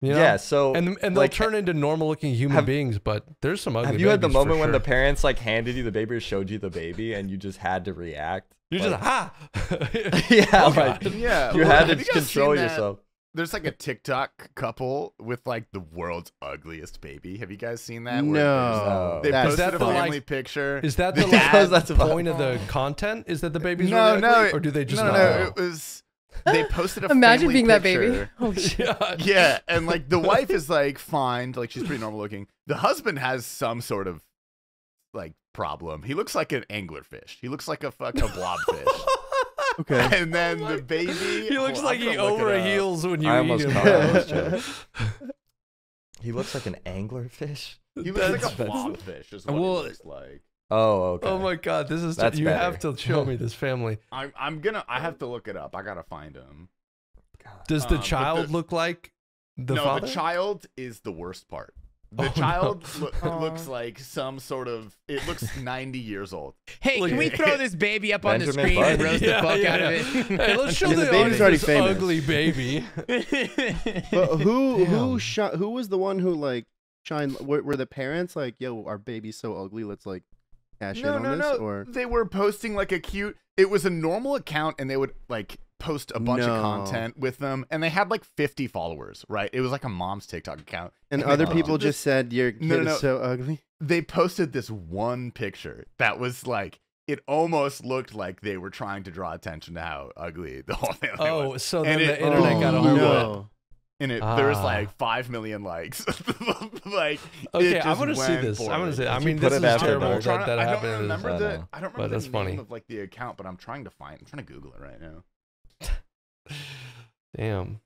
You know? Yeah, so and and they'll like, turn into normal-looking human have- beings, but there's some ugly. Have you had the babies for moment when the parents like handed you the baby or showed you the baby and you just had to react? you're just Like- ha? yeah, Oh, like, yeah. you had to control seen that? yourself. There's like a TikTok couple with like the world's ugliest baby. Have you guys seen that? Where No, uh, They That's- Is that posted a the, like- family picture. Is that The the dad- That's about- point of the content? Is that the baby's no, really no, ugly, it- or do they just no, not no, know? it was they posted a Imagine family being that baby. Oh shit. Yeah. Yeah, and like the wife is like fine, like she's pretty normal looking. The husband has some sort of like problem. He looks like an anglerfish. He looks like a fucking blobfish. Okay. and then Oh the baby. He looks Hold on, like he look it over up. heels when you I eat almost him. caught it. I was joking. He looks like an anglerfish. He looks like a That's- blobfish. Is what Well- he looks like. Oh, okay. Oh my god, this is That's you have to show me this family. I'm I'm gonna. I have to look it up. I gotta find him. Does Um, the but child the- look like the no, father? the child is the worst part. The Oh, child loo- Aw. looks like some sort of. It looks 90 years old. Hey, Look can we throw this baby up on the Benjamin screen and Button. roast the fuck yeah, out of it? Hey, let's show And the, the baby's audience already this famous. ugly baby. But who who Damn. shot? Who was the one who like shine? Were, were the parents like, "Yo, our baby's so ugly, let's like cash in on no, this"? no. Or They were posting like a cute. It was a normal account, and they would like post a bunch No. of content with them, and they had like 50 followers. Right? It was like a mom's TikTok account. and they other posted people this- just said your kid No, no, no. is so ugly. They posted this one picture that was like. It almost looked like they were trying to draw attention to how ugly the whole family Oh, was. so And then it- the internet got a oh, hold of it. no. And it, there was Ah. like five million likes. like, Okay, it I just want to see this. I for want to see. I mean, put this it is after terrible dark? I'm trying that that I happened. don't remember this- the. I. I don't remember that's the funny. name of like the account, but I'm trying to find. I'm trying to Google it right now. Damn.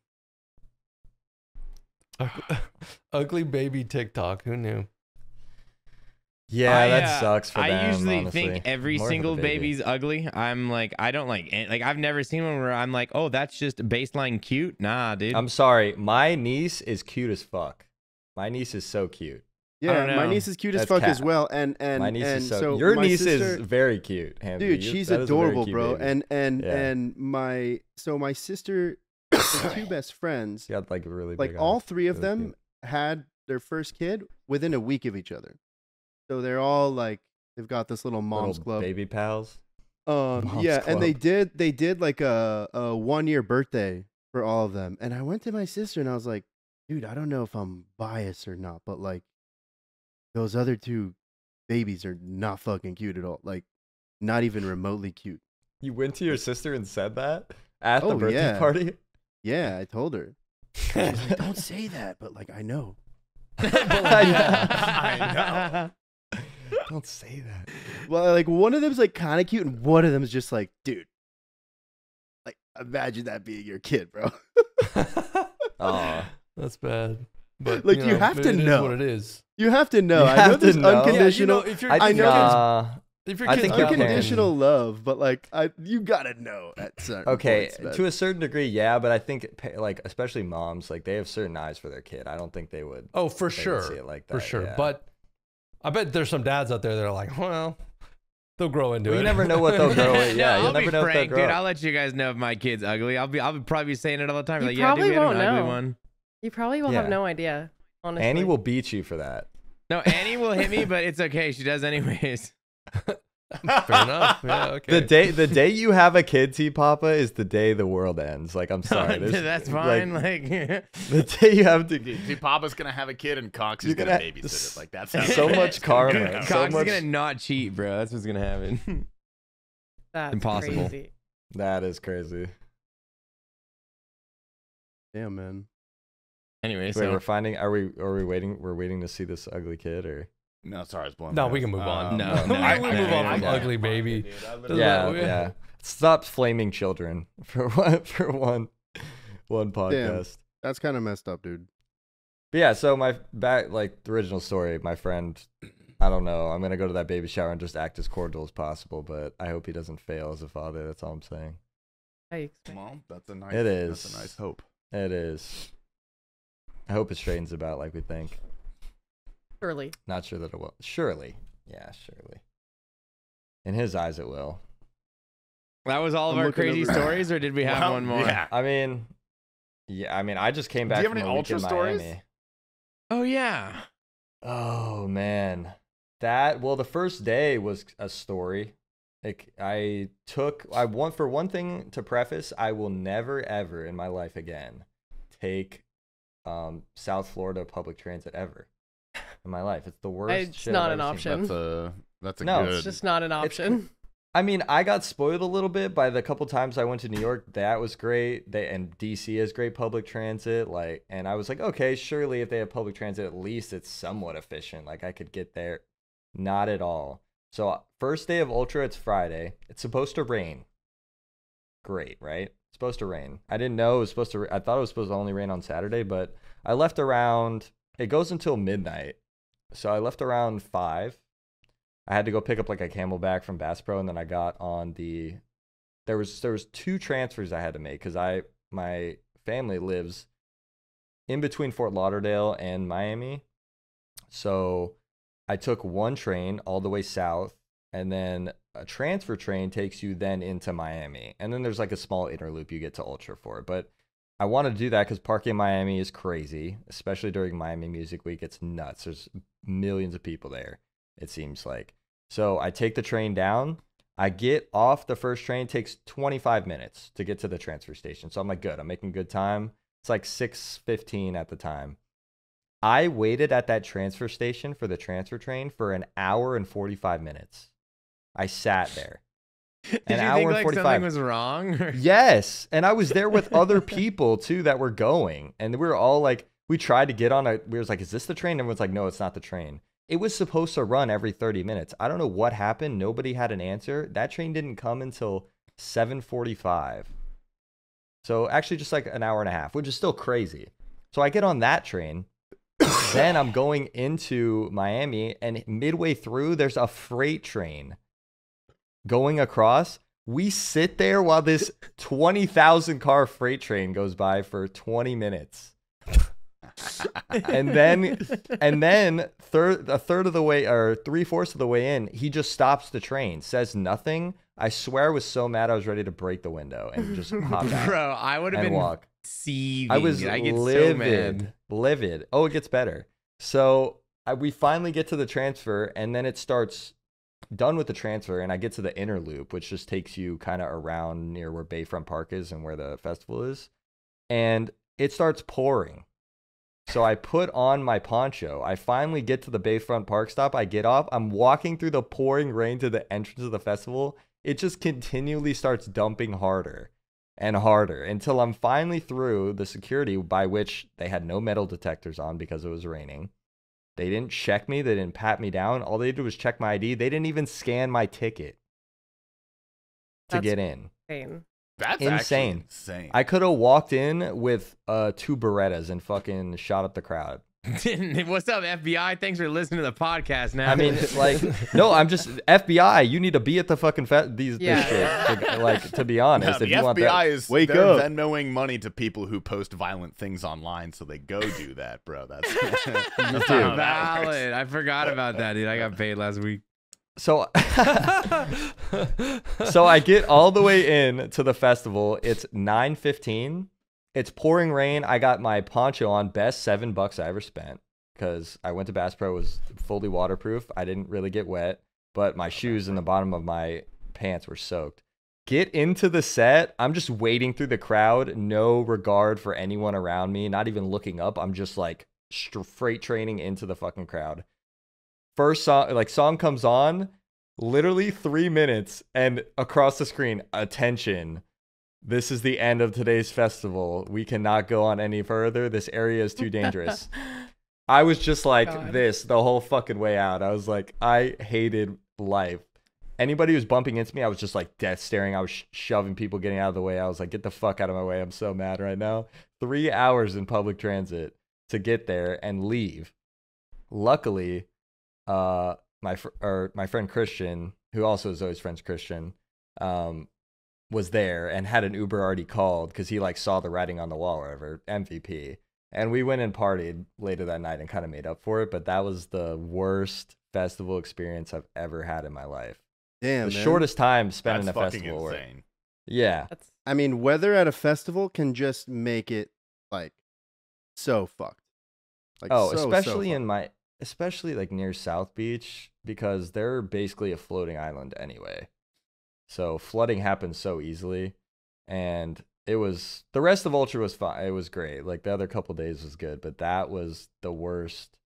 Ugly baby TikTok. Who knew? Yeah, I, that uh, sucks for I them. usually honestly. think every More single baby. baby's ugly. I'm like, I don't like, an- like I've never seen one where I'm like, oh, that's just baseline cute. Nah, dude. I'm sorry. My niece is cute as fuck. My niece is so cute. Yeah, my niece is cute as That's fuck as well, and and my niece and is so. so your niece sister, is very cute, Hamsey. dude. You- She's adorable, bro. baby. And and Yeah. and my so my sister, two best friends, she got like really like all three of Really them had their first kid within a week of each other. So they're all like they've got this little mom's Little club. baby pals. Um, Mom's yeah, and they did they did like a a one year birthday for all of them, and I went to my sister and I was like, dude, I don't know if I'm biased or not, but like those other two babies are not fucking cute at all, like not even remotely cute. You went to your sister and said that at the Oh, birthday yeah. party. Yeah, I told her. She's like, don't say that, but like I know. I know. Don't say that. Well, like one of them's like kind of cute, and one of them's just like, dude, like imagine that being your kid, bro. Aw. That's bad. But Like, you know, have to it is know. what it is. You have to know. You I know have to there's know. Yeah, you unconditional. if your, I, if I think, know- kids, uh, if your I think are you can- unconditional love, but like I, you gotta know at certain. okay, points, to a certain degree, yeah, but I think like especially moms, like they have certain eyes for their kid. I don't think they would. Oh, for sure. see it like for sure. yeah. But I bet there's some dads out there that are like, well, they'll grow into Well, it. you never know what they'll grow in. Yeah, no, you'll I'll never be know if they'll frank, grow dude. I'll let you guys know if my kid's ugly. I'll be, I'll probably be saying it all the time. You like, yeah, dude, we probably had won't an ugly know. One. You probably will Yeah. have no idea. Honestly. Annie will beat you for that. No, Annie will hit me, but it's okay. She does anyways. Fair enough. Yeah, okay. The day the day you have a kid, T Papa, is the day the world ends. Like I'm sorry. there's- That's fine. Like, Like, the day you have to Dude, dude, Papa's gonna have a kid and Cox is gonna, gonna- babysit it. Like that's so much karma. Cox so is gonna not cheat, bro. That's what's gonna happen. That's impossible. Crazy. That is crazy. damn man. Anyway, Wait, so we're finding. Are we? Are we waiting? We're waiting to see this ugly kid, or No, sorry, I was blowing. No, we can move on. Um, No, we no, can no, move on no, from ugly baby. Yeah, yeah. Stop flaming children for one for one one podcast. That's kind of messed up, dude. But yeah, so my back like the original story, my friend I don't know, I'm gonna go to that baby shower and just act as cordial as possible, but I hope he doesn't fail as a father, that's all I'm saying. Yikes. Well, that's a nice. It That's is. a nice hope. It is. I hope it straightens about like we think. Surely. Not sure that it will. Surely. Yeah, surely. In his eyes it will. that was all of I'm our crazy over- stories, or did we have Well, one more? Yeah. I mean yeah, I mean I just came back. Do back you have from any a week in ultra stories? Miami. Oh yeah. Oh man, that well, the first day was a story. Like I took, I want for one thing to preface, I will never ever in my life again take um South Florida public transit ever in my life. It's the worst. It's shit not I've an ever seen. option. That's a that's a No, good. It's just not an option. I mean, I got spoiled a little bit by the couple times I went to New York. That was great. They and DC has great public transit. Like, and I was like, okay, surely if they have public transit, at least it's somewhat efficient. Like, I could get there. Not at all. So uh, first day of Ultra, it's Friday. It's supposed to rain. Great, right? Supposed to rain. I didn't know it was supposed to. I thought it was supposed to only rain on Saturday, but I left around. It goes until midnight, so I left around five. I had to go pick up like a camelback from Bass Pro, and then I got on the. There was there was two transfers I had to make because I my family lives in between Fort Lauderdale and Miami, so I took one train all the way south, and then a transfer train takes you then into Miami, and then there's like a small interloop you get to Ultra for. But I want to do that because parking in Miami is crazy, especially during Miami Music Week. It's nuts. There's millions of people there. It seems like. So I take the train down. I get off the first train. Takes 25 minutes to get to the transfer station. So I'm like, good. I'm making good time. It's like 6:15 at the time. I waited at that transfer station for the transfer train for an hour and 45 minutes. I sat there. Did An you hour think and like 45. something was wrong? or- Yes, and I was there with other people too that were going, and we were all like, we tried to get on a. We was like, "Is this the train?" Everyone's like, "No, it's not the train." It was supposed to run every 30 minutes. I don't know what happened. Nobody had an answer. That train didn't come until 7:45. So actually, just like an hour and a half, which is still crazy. So I get on that train. then I'm going into Miami, and midway through, there's a freight train going across. We sit there while this 20,000 car freight train goes by for 20 minutes. and then and then third a third of the way or three fourths of the way in, he just stops the train, says nothing. I swear I was so mad I was ready to break the window and just hop out Bro, I would have been walk. seething. I was I get so livid, mad. livid. Oh, it gets better. So I, we finally get to the transfer, and then it starts done with the transfer, and I get to the inner loop, which just takes you kind of around near where Bayfront Park is and where the festival is, and it starts pouring. So I put on my poncho. I finally get to the Bayfront Park stop. I get off. I'm walking through the pouring rain to the entrance of the festival. It just continually starts dumping harder and harder until I'm finally through the security, by which they had no metal detectors on because it was raining. They didn't check me, they didn't pat me down. All they did was check my ID. They didn't even scan my ticket to That's get in. Insane. That's Insane. insane. Insane. I could have walked in with uh, two Berettas and fucking shot up the crowd. What's up, FBI? Thanks for listening to the podcast. Now, I mean, like, no, I'm just FBI. You need to be at the fucking fe- these Yeah. this shit. to- like, to be No, honest, the if you want that, FBI is Wake they're up. Venmoing money to people who post violent things online, so they go do that, bro. That's, too. that's how that valid. I forgot about that, dude. I got paid last week. So, so I get all the way in to the festival. It's nine fifteen. It's pouring rain. I got my poncho on. Best seven bucks I ever spent because I went to Bass Pro. It was fully waterproof. I didn't really get wet, but my shoes and the bottom of my pants were soaked. Get into the set. I'm just wading through the crowd. No regard for anyone around me. Not even looking up. I'm just like str- freight training into the fucking crowd first song like song comes on literally three minutes and across the screen attention this is the end of today's festival. We cannot go on any further. This area is too dangerous. I was just like God. this the whole fucking way out. I was like i hated life. Anybody who's bumping into me i was just like death staring. I was sh- shoving people getting out of the way. I was like get the fuck out of my way. I'm so mad right now. Three hours in public transit to get there and leave. Luckily uh my fr- or my friend Christian, who also is always friends Christian, um, was there and had an Uber already called because he like saw the writing on the wall, or whatever MVP. And we went and partied later that night and kind of made up for it. But that was the worst festival experience I've ever had in my life. Damn, the man. shortest time spent That's in a fucking festival. where- insane. yeah, That's I mean, weather at a festival can just make it like so fucked. Like, oh, so, so especially fucked. in my, especially like near South Beach because they're basically a floating island anyway. So flooding happens so easily, and it was the rest of Ultra was fine. It was great. Like the other couple days was good, but that was the worst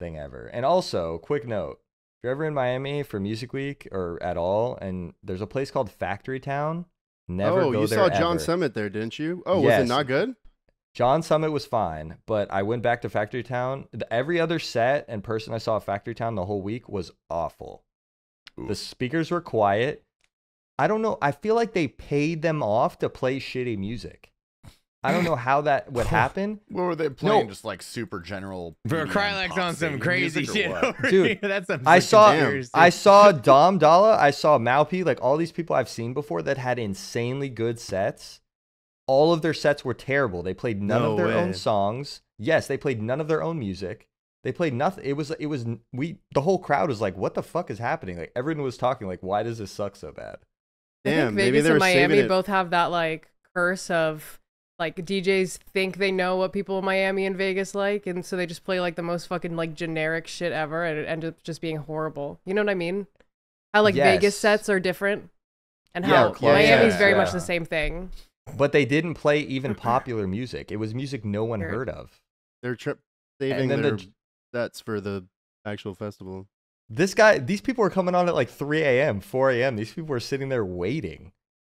thing ever. And also, quick note: if you're ever in Miami for Music Week or at all, and there's a place called Factory Town, never oh, you saw John ever. Summit there, didn't you? Oh, was it not good? John Summit was fine, but I went back to Factory Town. Every other set and person I saw at Factory Town the whole week was awful. Ooh. The speakers were quiet. I don't know. I feel like they paid them off to play shitty music. I don't know how that would happen. What were they playing? No. Just like super general. Bro, EDM Crylax pop on some crazy shit over Dude, here. That's some I saw serious I saw Dom Dolla, I saw Mau P, like all these people I've seen before that had insanely good sets. All of their sets were terrible. They played none No of their way. own songs. Yes, they played none of their own music. They played nothing. It was it was we the whole crowd was like, "What the fuck is happening?" Like everyone was talking like, "Why does this suck so bad?" I think maybe Vegas they and Miami both have that like curse of like DJs think they know what people in Miami and Vegas like, and so they just play like the most fucking like generic shit ever, and it ended up just being horrible. You know what I mean? How like Vegas sets are different, and Yeah, how club Miami's sets, very much the same thing. But they didn't play even popular music. It was music no one heard of. They're tri- saving then the their j- sets for the actual festival. This guy, these people were coming on at like 3 a.m., 4 a.m. These people were sitting there waiting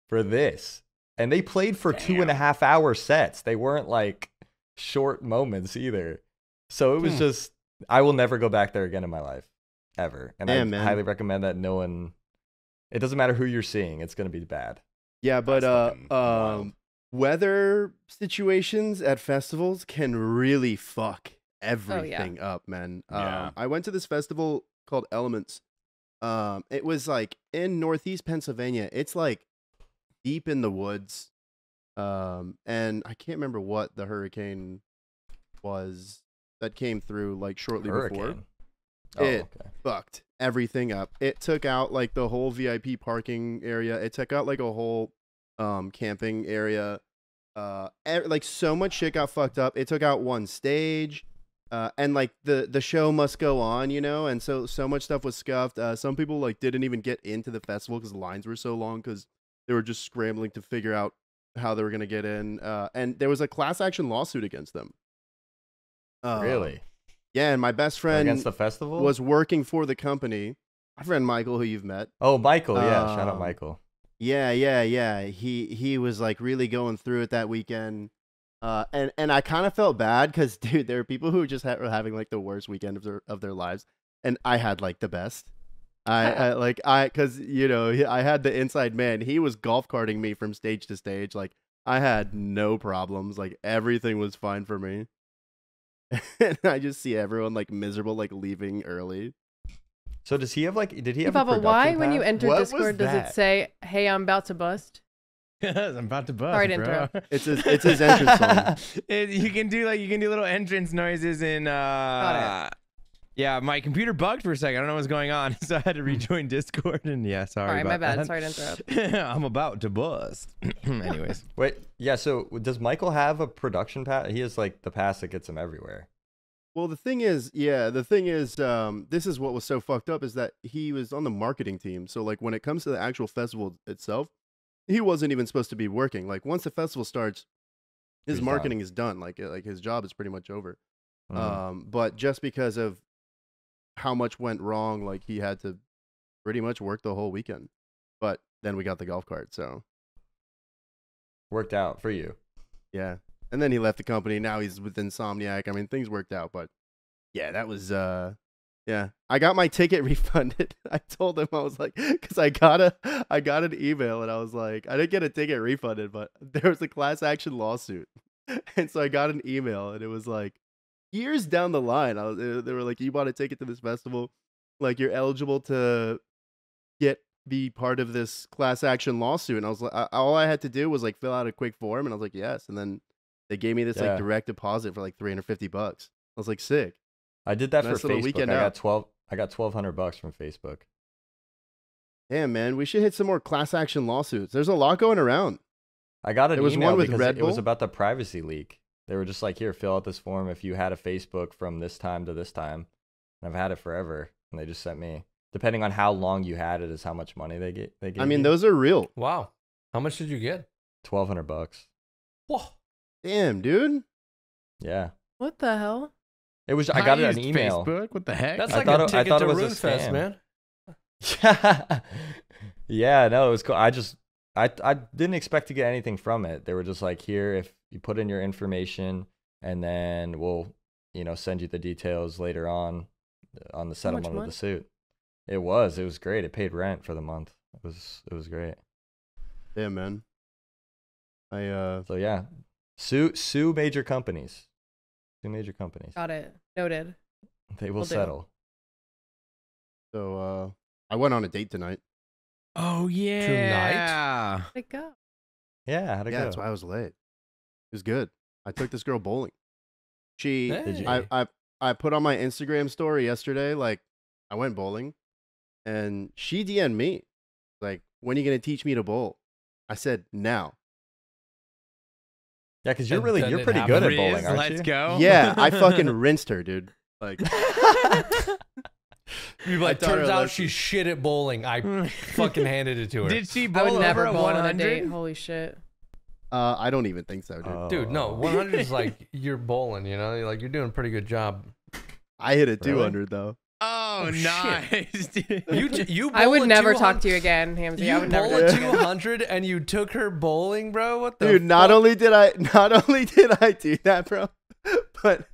for this. And they played for two and a half hour sets. They weren't like short moments either. So it was Hmm. just, I will never go back there again in my life, ever. And Damn, I man. highly recommend that no one, it doesn't matter who you're seeing, it's going to be bad. Yeah, but That's uh, fucking wild. um, weather situations at festivals can really fuck everything up, man. Yeah. Um, I went to this festival called Elements. Um, it was like in Northeast Pennsylvania. It's like deep in the woods. Um, and I can't remember what the hurricane was that came through like shortly before. Oh, It- okay. fucked everything up. It took out like the whole VIP parking area. It took out like a whole um camping area. Uh like so much shit got fucked up. It took out one stage. Uh, and like the the show must go on, you know, and so so much stuff was scuffed. Uh, some people like didn't even get into the festival because the lines were so long because they were just scrambling to figure out how they were gonna get in. Uh, and there was a class action lawsuit against them. Um, really? Yeah, and my best friend Against the festival? was working for the company. My friend Michael, who you've met. oh, Michael. Yeah. Shout out Um, Michael. Yeah, yeah, yeah. He he was like really going through it that weekend. Uh, and and I kind of felt bad because dude, there are people who just ha- were having like the worst weekend of their of their lives, and I had like the best. I, I like I because you know I had the inside man. He was golf carting me from stage to stage. Like I had no problems. Like everything was fine for me. and I just see everyone like miserable, like leaving early. So does he have like, did he have a Papa, production why when you pass? enter What Discord does it say, "Hey, I'm about to bust"? I'm about to bust. Sorry to bro. interrupt. It's his it's his entrance song. It- you can do like you can do little entrance noises in uh yeah my computer bugged for a second i don't know what's going on so i had to rejoin discord and yeah sorry All right, my bad. that. Sorry to interrupt. i'm about to bust anyways Wait, yeah. So does Michael have a production pass? He has like the pass that gets him everywhere. Well, the thing is, yeah, the thing is, um, this is what was so fucked up is that he was on the marketing team. So, like, when it comes to the actual festival itself, he wasn't even supposed to be working. Like, once the festival starts, his He's marketing is done. Like, uh, like his job is pretty much over. Mhm. Um, but just because of how much went wrong, like he had to pretty much work the whole weekend. But then we got the golf cart, so Worked out for you. yeah. And then he left the company. Now he's with Insomniac. I mean, things worked out, but yeah, that was uh yeah. I got my ticket refunded. I told him I was like cuz I got a I got an email and I was like I didn't get a ticket refunded, but there was a class action lawsuit. And so I got an email and it was like years down the line, I was they were like you bought a ticket to this festival, like you're eligible to get be part of this class action lawsuit and I was like I- all I had to do was like fill out a quick form and I was like yes and then they gave me this Yeah. like direct deposit for like 350 bucks. I was like sick. I did that Nice for little Facebook. weekend I out. got twelve. I got twelve hundred bucks from Facebook. Damn man, we should hit some more class action lawsuits. There's a lot going around. I got an There was email one with because Red it was about the privacy leak. They were just like, "Here, fill out this form if you had a Facebook from this time to this time." And I've had it forever, and they just sent me. Depending on how long you had it, is how much money they get. They give I mean, you. those are real. Wow. How much did you get? twelve hundred bucks. Whoa. Damn, dude. Yeah, What the hell? It was. I got it used an email. Facebook. What the heck? That's I like thought a it- I ticket thought to it was a RuneFest, man. yeah, yeah, no, it was cool. I just I I didn't expect to get anything from it. They were just like, here, if you put in your information, and then we'll, you know, send you the details later on uh, on the settlement of the suit. It was. It was great. It paid rent for the month. It was. It was great. Yeah, man. I uh So yeah, sue sue major companies. Sue major companies. Got it. Noted. They will Will do. settle. so uh I went on a date tonight. oh yeah. Where'd it go? Yeah, how'd it yeah, go? that's why I was late. It was good. I took this girl bowling. She Did you? I, I I put on my Instagram story yesterday, like I went bowling, and she DM'd me, like, when are you gonna teach me to bowl? I said now. Yeah, because you're really you're pretty good at bowling, aren't let's you? go. Yeah, I fucking rinsed her, dude. Like, You're like, taught her turns a out lesson. she's shit at bowling. I fucking handed it to her. Did she I bowl would never over bowl on a date. 100? Holy shit. uh, I don't even think so, dude. Dude, no, Oh. 100 is like you're bowling. You know, like you're doing a pretty good job. I hit a Really? 200 though. Oh, Oh, shit. nice. You you. I would never talk to you again, Hamsey. I You would never bowl talk a you 200 and you took her bowling, bro. What the? Dude, not only did I not only did I do that, bro, but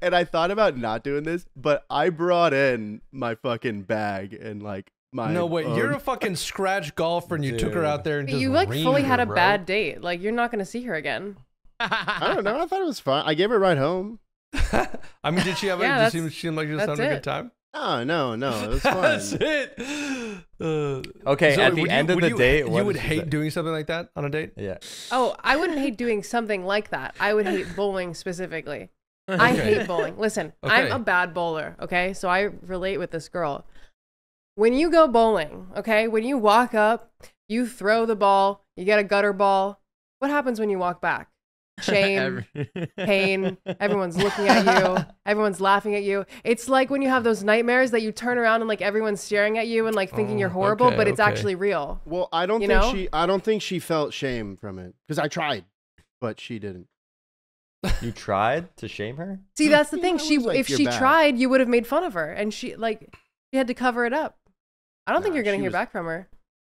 and I thought about not doing this, but I brought in my fucking bag and like my No wait, you're a fucking scratch golfer and you took her out there and just you like fully reamed had a bro. bad date. Like you're not gonna see her again. I don't know. I thought it was fun. I gave her a ride home. I mean, did she have? Yeah, a, did she that's- seem like she was that's having a good time? Oh no, no, it was fun. That's it. Uh, Okay, Zoe, at the end you, of the you, date, you would hate say? doing something like that on a date. Yeah. Oh, I wouldn't hate doing something like that. I would hate bowling specifically. I hate bowling. Listen, I'm a bad bowler, okay? So I relate with this girl. When you go bowling, okay, when you walk up, you throw the ball, you get a gutter ball. What happens when you walk back? Shame, pain, everyone's looking at you, everyone's laughing at you. It's like when you have those nightmares that you turn around and like everyone's staring at you and like thinking you're Oh, horrible, okay, but it's okay. actually real. Well, I don't You think know? she. I don't think she felt shame from it because I tried, but she didn't. You tried to shame her? See, that's the Yeah, thing. it She, was like if your she bad. tried, you would have made fun of her, and she like she had to cover it up. I don't think Nah, you're gonna she hear was- back from her.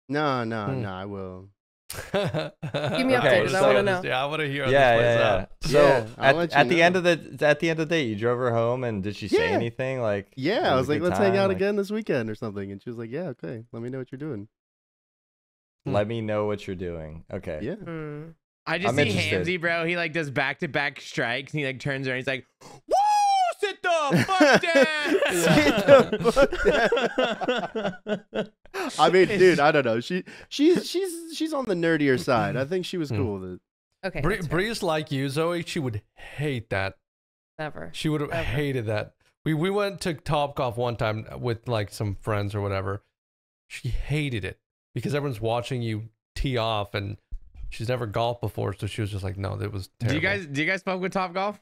No, no, Hmm. no. I will. Give me updates, I wanna know. Yeah, I want to hear. How Yeah, this yeah, plays yeah. out. So Yeah, at, at the end of the at the end of the date, you drove her home, and did she say Yeah. anything? Like, Yeah, I was like, let's hang out Like, again this weekend or something, and she was like, yeah, okay. Let me know what you're doing. Let me know what you're doing. Okay. Yeah. Hmm. I just I'm see interested. Hamsey, bro. He like does back to back strikes and he like turns around. He's like, "Woo! Sit the fuck that. I mean, dude, I don't know. She she's she's she's on the nerdier side. I think she was Hmm. cool with it. Okay, Bree, that's fair. Bree's like you, Zoe. She would hate that. never. She would have Ever. hated that. We we went to Top Golf one time with like some friends or whatever. She hated it because everyone's watching you tee off, and she's never golfed before, so she was just like, "No, that was Terrible. do you guys do you guys fuck with Top Golf?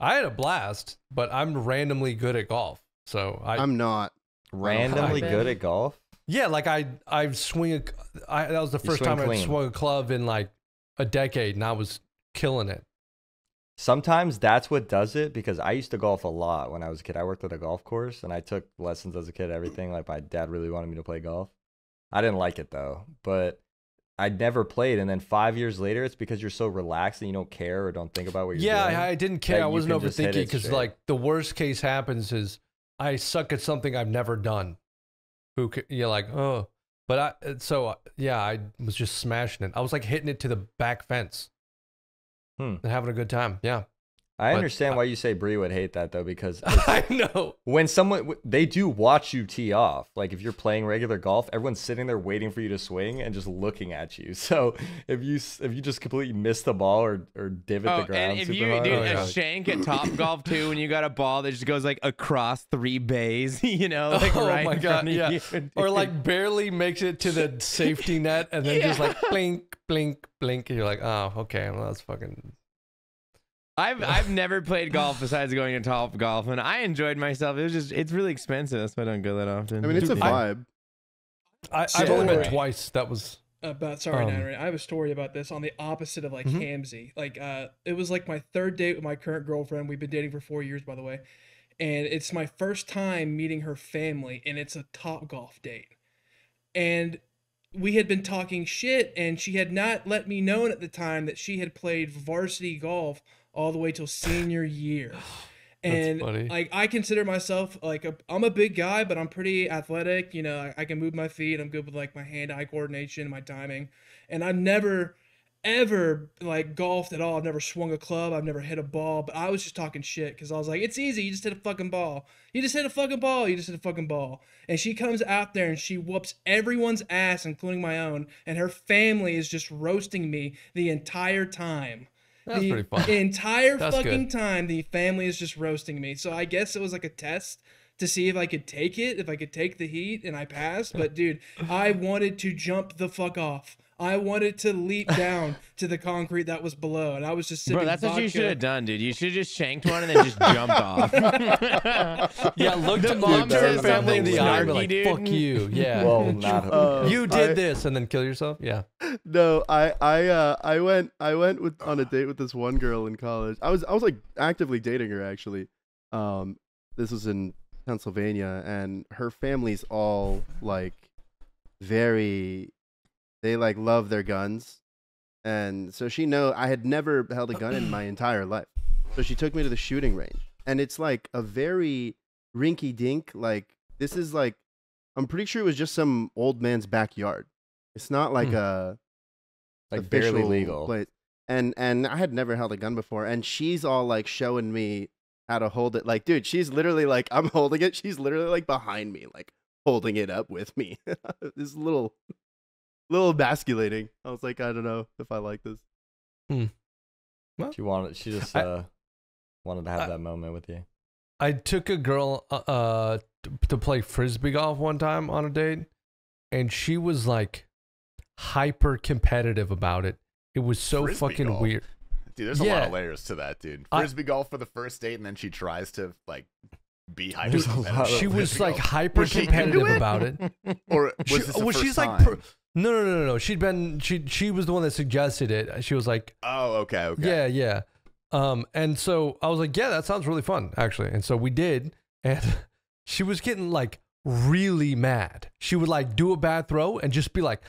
I had a blast, but I'm randomly good at golf, so I I'm not. Randomly I've good at golf. yeah, like I I swing a, I that was the first swing time I swung a club in like a decade, and I was killing it. Sometimes that's what does it because I used to golf a lot when I was a kid. I worked at a golf course and I took lessons as a kid, everything. Like my dad really wanted me to play golf. I didn't like it though, but I never played. And then five years later, it's because you're so relaxed and you don't care or don't think about what you're Yeah, doing. I, I didn't care. I wasn't can overthinking because like the worst case happens is I suck at something I've never done. Who ca- you're like, oh, but I uh, so uh, yeah, I was just smashing it. I was like hitting it to the back fence Hmm. and having a good time. Yeah, I but understand I- why you say Bree would hate that though, because I know. when someone they do watch you tee off like if you're playing regular golf everyone's sitting there waiting for you to swing and just looking at you so if you if you just completely miss the ball or or divot Oh, the ground and if you hard, do Oh, a yeah. shank at Top Golf too, when you got a ball that just goes like across three bays, you know, like oh right my in god, front of yeah. you, Or like barely makes it to the safety net and then just like blink, blink, blink, and you're like, oh, okay, well that's fucking. I've I've never played golf besides going to Top Golf, and I enjoyed myself. It was just it's really expensive. That's why I don't go that often. I mean, it's a Dude, I- vibe. I, I've only been twice. That was about sorry, Um, Natalie, I have a story about this on the opposite of like Mhm. Hamsey. Like uh it was like my third date with my current girlfriend. We've been dating for four years, by the way. And it's my first time meeting her family, and it's a top golf date. And we had been talking shit, and she had not let me know at the time that she had played varsity golf all the way till senior year. And like I consider myself like a I'm a big guy, but I'm pretty athletic. You know, I, I can move my feet. I'm good with like my hand-eye coordination, my timing, and I've never ever like golfed at all. I've never swung a club. I've never hit a ball. But I was just talking shit because I was like, it's easy. You just hit a fucking ball. You just hit a fucking ball. You just hit a fucking ball. And she comes out there and she whoops everyone's ass, including my own. And her family is just roasting me the entire time. That's the pretty fun. entire That's fucking good. time, the family is just roasting me. So I guess it was like a test to see if I could take it, if I could take the heat, and I passed. But dude, I wanted to jump the fuck off. I wanted to leap down to the concrete that was below, and I was just sitting. Bro, that's what you should have done, dude. You should have just shanked one and then just jumped off. Yeah, look The the mom mom says family in the something eye like, snarky, fuck you. Yeah. Well, not Uh, you did I- this and then kill yourself? Yeah. No, I I uh I went I went with on a date with this one girl in college. I was I was like actively dating her actually. Um this was in Pennsylvania and her family's all like very they like love their guns. And so she know I had never held a gun in my entire life. So she took me to the shooting range. And it's like a very rinky dink like this is like I'm pretty sure it was just some old man's backyard. It's not like Hmm. a like barely legal. place. And and I had never held a gun before, and she's all like showing me how to hold it. Like, dude, she's literally like I'm holding it. She's literally like behind me, like holding it up with me. this little, little emasculating. I was like, I don't know if I like this. She wanted. She just I- uh wanted to have I- that moment with you. I took a girl uh, uh to, to play frisbee golf one time on a date, and she was like hyper competitive about it. It was so Frisbee fucking golf? weird. Dude, there's a lot of layers to that, dude. I- Frisbee golf for the first date, and then she tries to like be hyper There's a lot competitive. She was like hyper Was she into competitive about it. Or She- was this the well, first she's like, time? pro- no, no, no, no, no. She'd been she she was the one that suggested it. She was like, oh, okay, okay. Yeah, yeah. Um, and so I was like, yeah, that sounds really fun, actually. And so we did, and she was getting like really mad. She would like do a bad throw and just be like,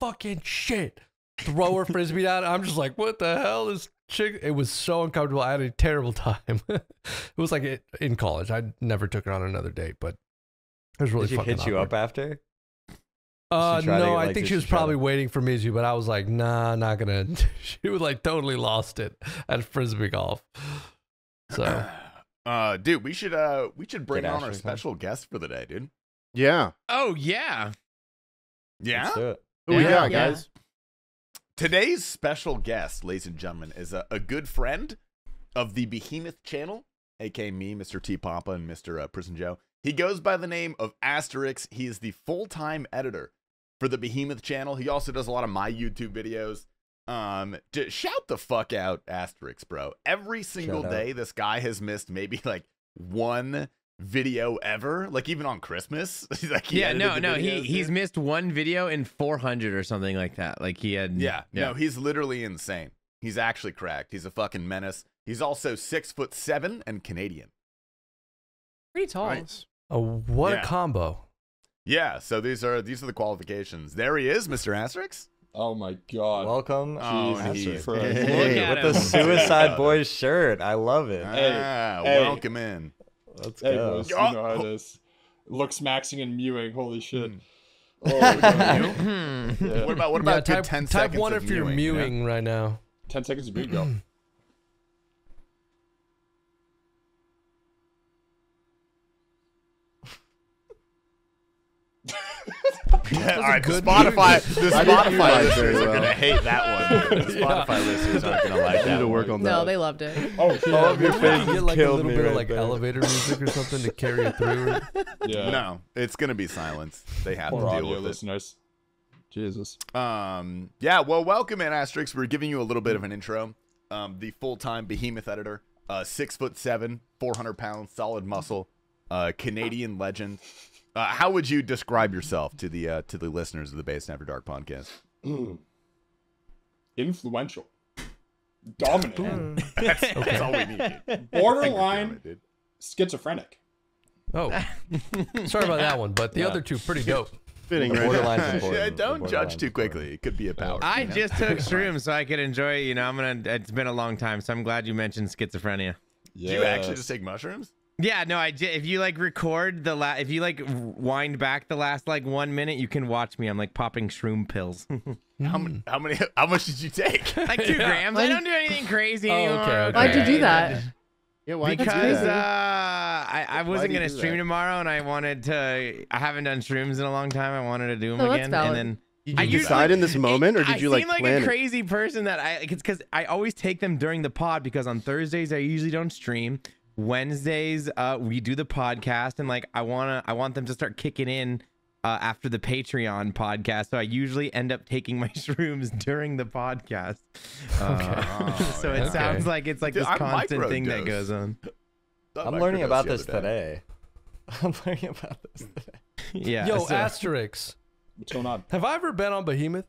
fucking shit. Throw her frisbee down. I'm just like, what the hell is chick? It was so uncomfortable. I had a terrible time. it was like it, in college. I never took her on another date, but it was really Did she fucking hit you awkward. up after? Uh, She tried to no, get, I think she was she try to- probably waiting for me to, but I was like, nah, not gonna. she was like totally lost it at frisbee golf. So Uh, dude, we should uh we should bring Get on our Ashley some. special guest for the day, dude. Yeah. oh yeah. Yeah. Let's do it. Who we Yeah. got, Yeah. guys? Today's special guest, ladies and gentlemen, is a, a good friend of the Behemoth channel, aka me, Mr. T Papa, and Mr. Uh, Prison Joe. He goes by the name of Asterix. He is the full time editor for the Behemoth channel. He also does a lot of my YouTube videos. Um, j- shout the fuck out, Asterix, bro. Every single out. day, this guy has missed maybe like one video ever, like even on Christmas. like he yeah, no, no. He videos, he's missed one video in 400 or something like that. Like he had. Yeah, no, he's literally insane. He's actually cracked. He's a fucking menace. He's also six foot seven and Canadian. Pretty tall. Nice. Oh, what Yeah. a combo! Yeah, so these are these are the qualifications. There he is, Mr. Asterix. Oh my god. Welcome, Oh, Jesus Christ. Hey, Look at with the. Suicide Boys shirt. I love it. Hey, ah, hey. welcome in. Let's Hey, go. boys, you Oh, know how oh. it is. Looks maxing and mewing. Holy shit. Hmm. Oh, we got You? it. Hmm. Yeah. What about what about good type, ten type seconds one of if you're mewing, you know? right now. 10 seconds of beat go. Yeah, all right, the good Spotify, the I didn't hear Spotify that listeners very are gonna hate that one. The Yeah. Spotify listeners aren't gonna like I need to work one. on that. No, they loved it. Oh, All of your You faces get like a little me bit of like there. elevator music or something to carry it through. yeah. No, it's gonna be silence. They have Poor to deal audio with it. listeners. Jesus. Um, yeah, well, welcome in, Asterix. We're giving you a little bit of an intro. Um, the full time behemoth editor, uh, six foot seven, 400 pounds, solid muscle, uh, Canadian legend. Uh, how would you describe yourself to the uh, to the listeners of the Based After Dark podcast? Mm. Influential. Dominant. That's, that's all we need. Borderline schizophrenic. Oh, sorry about that one, but the Yeah. other two pretty dope. Fitting, right? Borderline's Yeah, don't judge too quickly. It could be a power. I you know? just took shrooms so I could enjoy. You know, I'm gonna. It's been a long time, so I'm glad you mentioned schizophrenia. Do you actually just take mushrooms? Yeah, no, I. j- If you like record the la, if you like wind back the last like one minute, you can watch me. I'm like popping shroom pills, How many? How many? How much did you take? like two Yeah. grams. I don't do anything crazy Oh, anymore. okay. Why'd you do that? Yeah, why because did do uh, that? I, I wasn't gonna stream that? tomorrow, and I wanted to. I haven't done shrooms in a long time. I wanted to do them Oh, that's again, and then Did I you usually- decide in this moment, or I did you like I seem like plan a it? crazy person that I? It's because I always take them during the pod because on Thursdays I usually don't stream. Wednesdays uh, we do the podcast, and like I wanna, I want them to start kicking in uh, after the Patreon podcast. So I usually end up taking my shrooms during the podcast. Uh, so it Okay. sounds like it's like Dude, this I constant thing that goes on. I'm learning about this today. I'm learning about this today. Yeah. Yo, so- Asterix. What's going on? Have I ever been on Behemoth?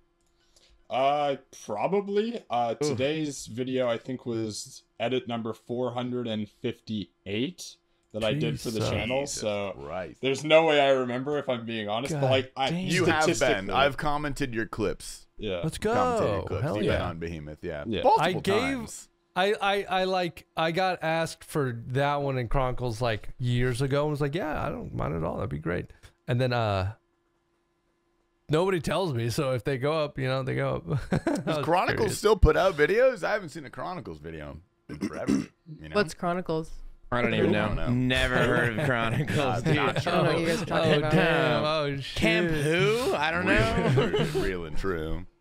Uh, probably. Uh, today's video I think was edit number 458 that I did for the Jesus. channel. So right. there's no way I remember if I'm being honest. God but like, I. You have been. I've commented your clips. yeah. Let's go. clips. Hell You've been yeah. on Behemoth. Yeah. Yeah. Multiple I gave- times. I, I, I like I got asked for that one in Chronicles like years ago and was like, yeah, I don't mind at all. That'd be great. And then uh nobody tells me, so if they go up, you know, they go up. Does Chronicles curious. still put out videos? I haven't seen a Chronicles video in forever. You know? What's Chronicles? I don't even know. don't know. Never heard of Chronicles. Not- dude. not I don't know what you guys are talking Oh about. damn! Oh shit! Camp who? I don't know. real, real and true.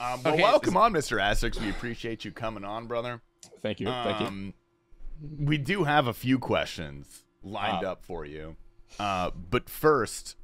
Um, well, Okay, welcome on, Mr. Essex. We appreciate you coming on, brother. Thank you. Thank you. Um, we do have a few questions lined Ah. up for you. Uh, but first,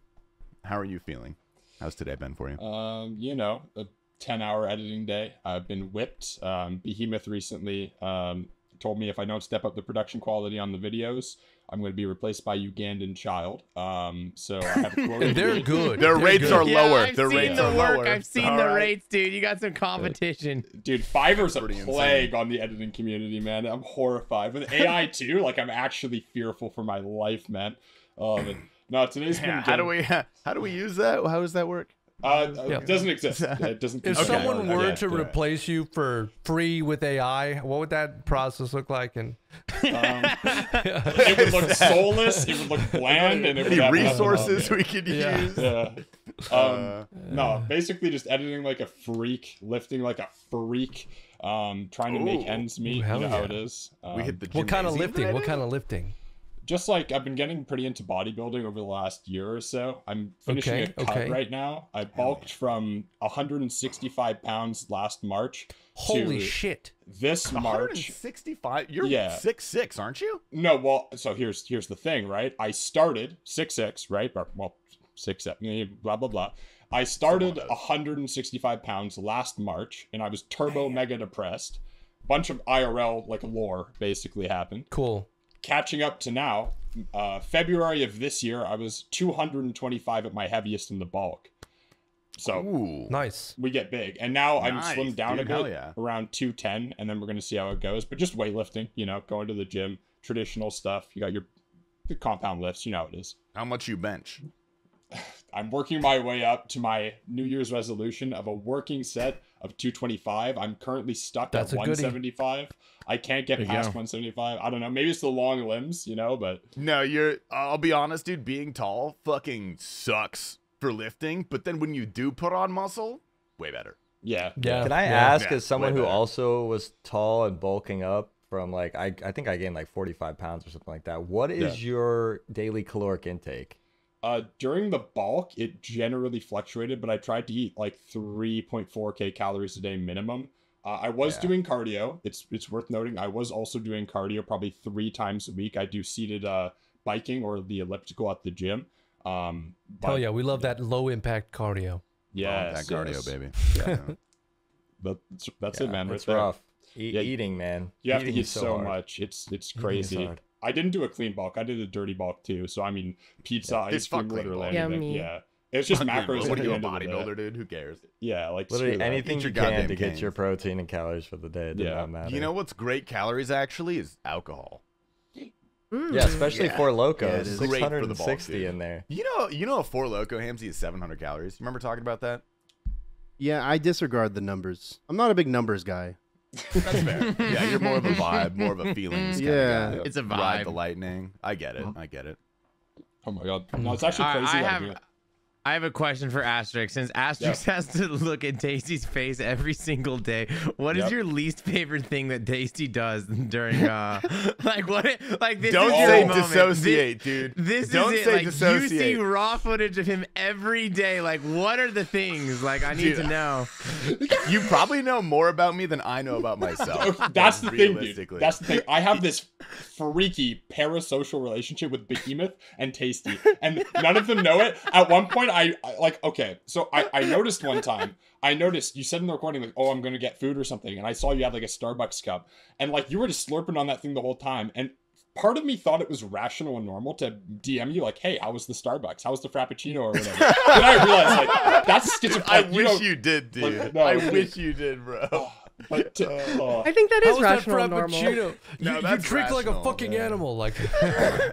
how are you feeling? How's today been for you? Um, you know, a 10 hour editing day. I've been whipped. Um, Behemoth recently um, told me if I don't step up the production quality on the videos, I'm going to be replaced by Ugandan child. Um, so I have quoted And they're good. Their They're rates good. are Yeah, lower. I've Their seen rates the are work. lower. I've seen All the right. rates, dude. You got some competition. Dude, Fiverr's a Pretty insane. plague on the editing community, man. I'm horrified. With AI too, like I'm actually fearful for my life, man. Um, and- no, today's been how do we how do we use that? How does that work? Uh, Yeah. It doesn't exist. It doesn't. If someone anymore. were Yeah, to yeah. replace you for free with AI, what would that process look like? And Um, it would look soulless. It would look bland, and it would Any have resources we could use? Yeah. Um, Uh, no, basically just editing like a freak, lifting like a freak, um, trying to make ends meet. you hell know how it is. Um, we hit the what kind of lifting? What kind of lifting? Just like I've been getting pretty into bodybuilding over the last year or so. I'm finishing Okay, a cut okay. right now. I bulked from 165 pounds last March Holy to shit! this March. 165. You're Yeah. six six, aren't you? No, well, so here's here's the thing, right? I started six six, right? Well, six seven, blah blah blah. I started 165 pounds last March, and I was turbo mega depressed. Bunch of IRL like lore basically happened. Cool. Catching up to now, uh, February of this year, I was 225 at my heaviest in the bulk. So Ooh. Nice. we get big, and now I'm slimmed down dude, a bit, yeah. around 210, and then we're gonna see how it goes. But just weightlifting, you know, going to the gym, traditional stuff. You got your the compound lifts, you know how it is. How much you bench? I'm working my way up to my New Year's resolution of a working set of 225. I'm currently stuck That's at a goodie. 175. I can't get There past go. 175. I don't know. Maybe it's the long limbs, you know, but No, you're. I'll be honest, dude. Being tall fucking sucks for lifting, but then when you do put on muscle, way better. yeah. Yeah. Can I yeah. ask, Yeah, as someone who also was tall and bulking up from like I, I think I gained like 45 pounds or something like that. What is your daily caloric intake? Uh, during the bulk, it generally fluctuated, but I tried to eat like 3.4k calories a day minimum. Uh, I was Yeah. doing cardio. It's it's worth noting. I was also doing cardio probably three times a week. I do seated uh, biking or the elliptical at the gym. Um, Hell but yeah, we love that low impact cardio. yeah, that cardio, baby. Yeah. That's, that's it, man. Right It's there. rough. E- Yeah, eating, man. You have to Eating eat is so, much. It's it's Eating is crazy. Hard. I didn't do a clean bulk. I did a dirty bulk too. So I mean, pizza, Yeah, ice cream, literally bulk. anything. Yummy. Yeah. It's just Fucking- macros. What at are you, a end of the day. bodybuilder, dude? Who cares? Yeah, like Literally screw anything you can to get your protein and calories for the day. Yeah. not matter. You know what's great calories actually is alcohol. Mm. Yeah, especially Yeah. Four Loco. Yeah, it is. Great for the balls, 660 dude. in there. You know, you know, a four loco Hamsey is 700 calories. You remember talking about that? Yeah, I disregard the numbers. I'm not a big numbers guy. That's fair. yeah, you're more of a vibe, more of a feelings. kinda Yeah. guy. It's a Ride the lightning. I get it. I get it. Oh my god. No, it's actually crazy. I that have I'm here. I have a question for Asterix. Since Asterix has to look at Tasty's face every single day, what is Yep. your least favorite thing that Tasty does during uh like what like this Don't is say moment. dissociate, dude. This, this Don't is it. say like you see raw footage of him every day. Like what are the things? Like I need Dude, to know. You probably know more about me than I know about myself. Okay, that's the thing, dude. That's the thing. I have this freaky parasocial relationship with Behemoth and Tasty, and none of them know it. At one point, I, I like okay, so I, I noticed one time. I noticed you said in the recording like, "Oh, I'm gonna get food or something," and I saw you had like a Starbucks cup, and like you were just slurping on that thing the whole time, and. Part of me thought it was rational and normal to DM you like, "Hey, how was the Starbucks? How was the Frappuccino or whatever?" then I realized like that's schizophrenic. I you wish don't- you did, dude. Like, no, I wish you did, bro. Oh. But to- oh. I think that is How is is that rational normal. frappuccino? You, No, you that's drink like a fucking man. animal. Like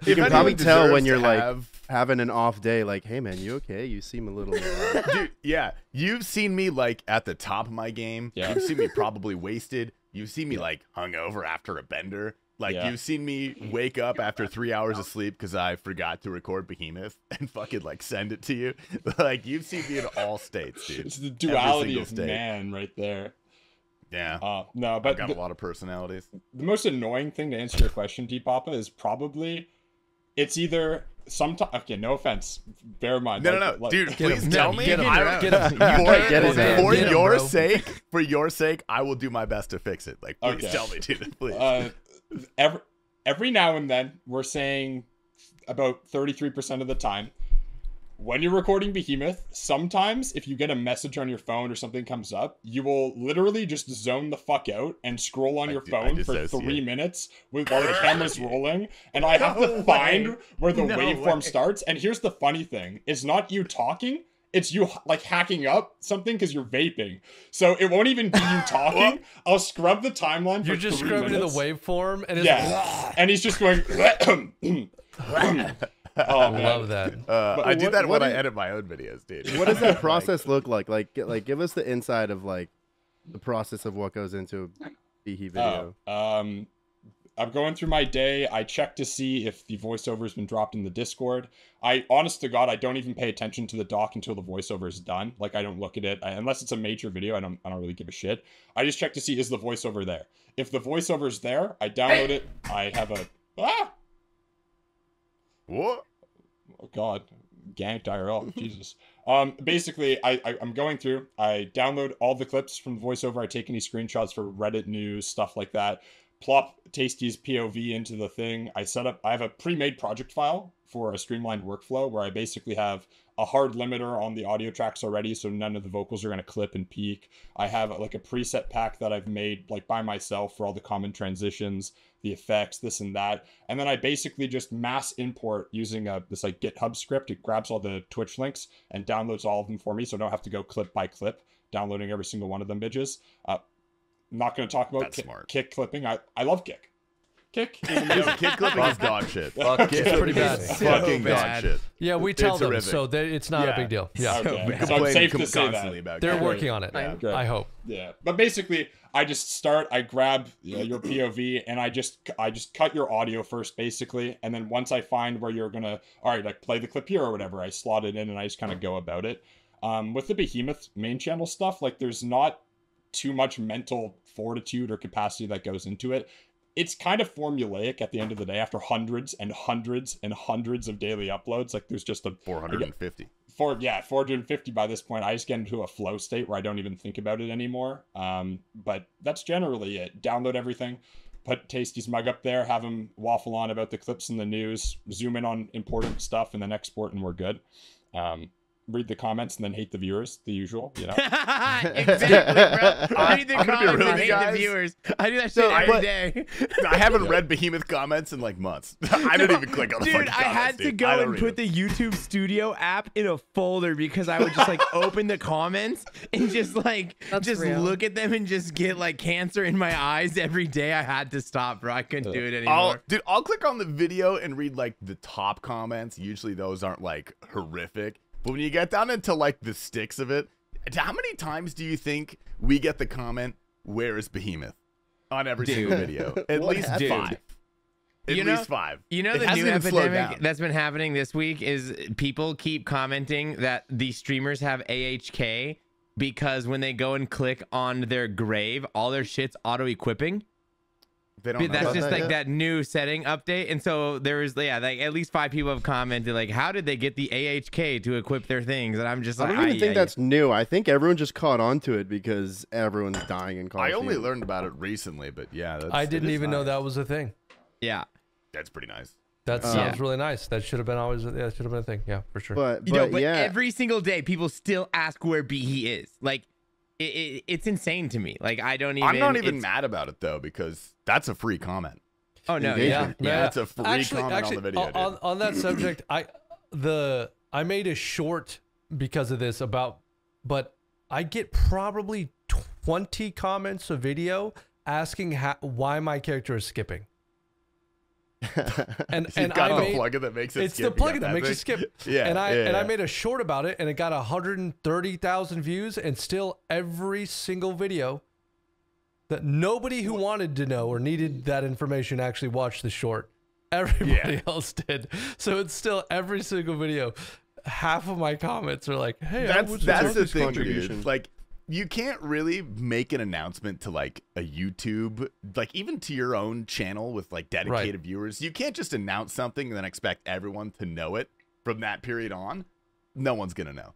You can probably tell when you're like have- having an off day. Like, hey man, you okay? You seem a little. uh, dude yeah you've seen me like at the top of my game Yeah. you've seen me probably wasted you've seen me like hungover after a bender like Yeah. you've seen me wake up after three hours of sleep because i forgot to record behemoth and fucking like send it to you like you've seen me in all states dude It's the duality single of state. man right there. Yeah Uh, no, i've but got the, a lot of personalities the most annoying thing to answer your question, T Papa, is probably it's either sometimes. Okay, no offense. Bear in mind. no no like- no like- dude please him, tell get me him, I- get him, for, Get his ass. for Get him, your bro. sake for your sake i will do my best to fix it like please Okay. tell me dude please Uh, every every now and then we're saying about thirty three percent of the time. When you're recording Behemoth, sometimes if you get a message on your phone or something comes up, you will literally just zone the fuck out and scroll on I your do- phone for three minutes with while the camera's rolling, and I have to No find where the No waveform way. starts. And here's the funny thing: it's not you talking. It's you like hacking up something because you're vaping. So it won't even be you talking. I'll scrub the timeline. you're for just three scrubbing to the waveform, and it's Yeah, and he's just going. oh I man, love that. uh, i do what- that what when i edit my own videos dude what does that process look like? Like, get, like, give us the inside of like the process of what goes into a Behe video. Oh, um, I'm going through my day. I check to see if the voiceover has been dropped in the Discord. I, honest to God, I don't even pay attention to the doc until the voiceover is done. Like I don't look at it I, unless it's a major video. I don't, I don't really give a shit. I just check to see is the voiceover there. If the voiceover is there, I download it. I have a ah, what? Oh god ganked irl jesus. Um basically I, I i'm going through. I download all the clips from voiceover. I take any screenshots for reddit news stuff like that. Plop tasty's pov into the thing. I set up i have a pre-made project file for a streamlined workflow where i basically have a hard limiter on the audio tracks already so none of the vocals are going to clip and peak i have like a preset pack that i've made like by myself for all the common transitions the effects this and that and then I basically just mass import using a this like GitHub script. It grabs all the Twitch links and downloads all of them for me, so I don't have to go clip by clip downloading every single one of them bitches. Uh, I'm not going to talk about smart. kick clipping. I I love Kick. Kick is Yo, amazing. Kick clipping is dog shit. Fuck Kick yeah. clipping pretty bad. is So fucking dog bad. shit. Yeah, we tell It's them, horrific. so they, it's not Yeah. a big deal. Yeah, Okay. We So I'm complain safe to say that. constantly about they're working on it. Fine. Good. I hope. Yeah, but basically, I just start. I grab uh, your POV and I just I just cut your audio first, basically, and then once I find where you're gonna, all right, like play the clip here or whatever, I slot it in and I just kind of go about it. Um, with the Behemoth main channel stuff, like there's not too much mental fortitude or capacity that goes into it. It's kind of formulaic at the end of the day after hundreds and hundreds and hundreds of daily uploads. Like there's just a 450. four yeah 450 by this point i just get into a flow state where i don't even think about it anymore um but that's generally it download everything put tasty's mug up there have him waffle on about the clips in the news zoom in on important stuff and then export and we're good um read the comments and then hate the viewers, the usual, you know. exactly, bro. I- Read the I'm comments real and hate you the viewers. I do that shit So, every but- day. I haven't read Behemoth comments in like months. I didn't even click on the Dude, fucking I comments, had to dude. go and put them. the YouTube Studio app in a folder because I would just like open the comments and just like That's just real. look at them and just get like cancer in my eyes every day. I had to stop, bro. I couldn't do it anymore. I'll, dude, I'll click on the video and read like the top comments. Usually those aren't like horrific, but when you get down into like the sticks of it, how many times do you think we get the comment, "Where is Behemoth?" on every single video? At least happened? five. At You know- least five. You know It the new hasn't even slowed epidemic that's been happening this week is people keep commenting that the streamers have AHK because when they go and click on their grave, all their shit's auto equipping. They don't know That's just that like yet. that new setting update. And so there is yeah, like at least five people have commented like, how did they get the AHK to equip their things? And I'm just I don't even "Ay, think ay, that's new. I think everyone just caught on to it because everyone's dying in Call I only learned about it recently, but yeah, that's, I didn't is even know that was a thing. yeah. That's pretty nice. That Uh, sounds really nice. That should have been always. Yeah, that should have been a thing. Yeah, for sure. But You know, but yeah, every single day people still ask where BE is. Like it, it, it's insane to me. Like I don't even I'm not even mad about it though because that's a free comment. Oh no, Engagement. yeah. Yeah, that's a free actually, comment on the video, on, on, on that subject, I the I made a short because of this about, but I get probably twenty comments a video asking ha- why my character is skipping, and You've and got I made, plugin that makes it it's skip. the plugin that makes thing? it skip. Yeah, and I yeah, and I made a short about it, and it got 130,000 views, and still every single video that nobody who wanted to know or needed that information actually watched the short. Everybody else did. So it's still every single video. Half of my comments are like, "Hey, that's was that's the thing, contribution. dude. Like you can't really make an announcement to like a YouTube, like even to your own channel with like dedicated viewers. You can't just announce something and then expect everyone to know it from that period on. No one's gonna know.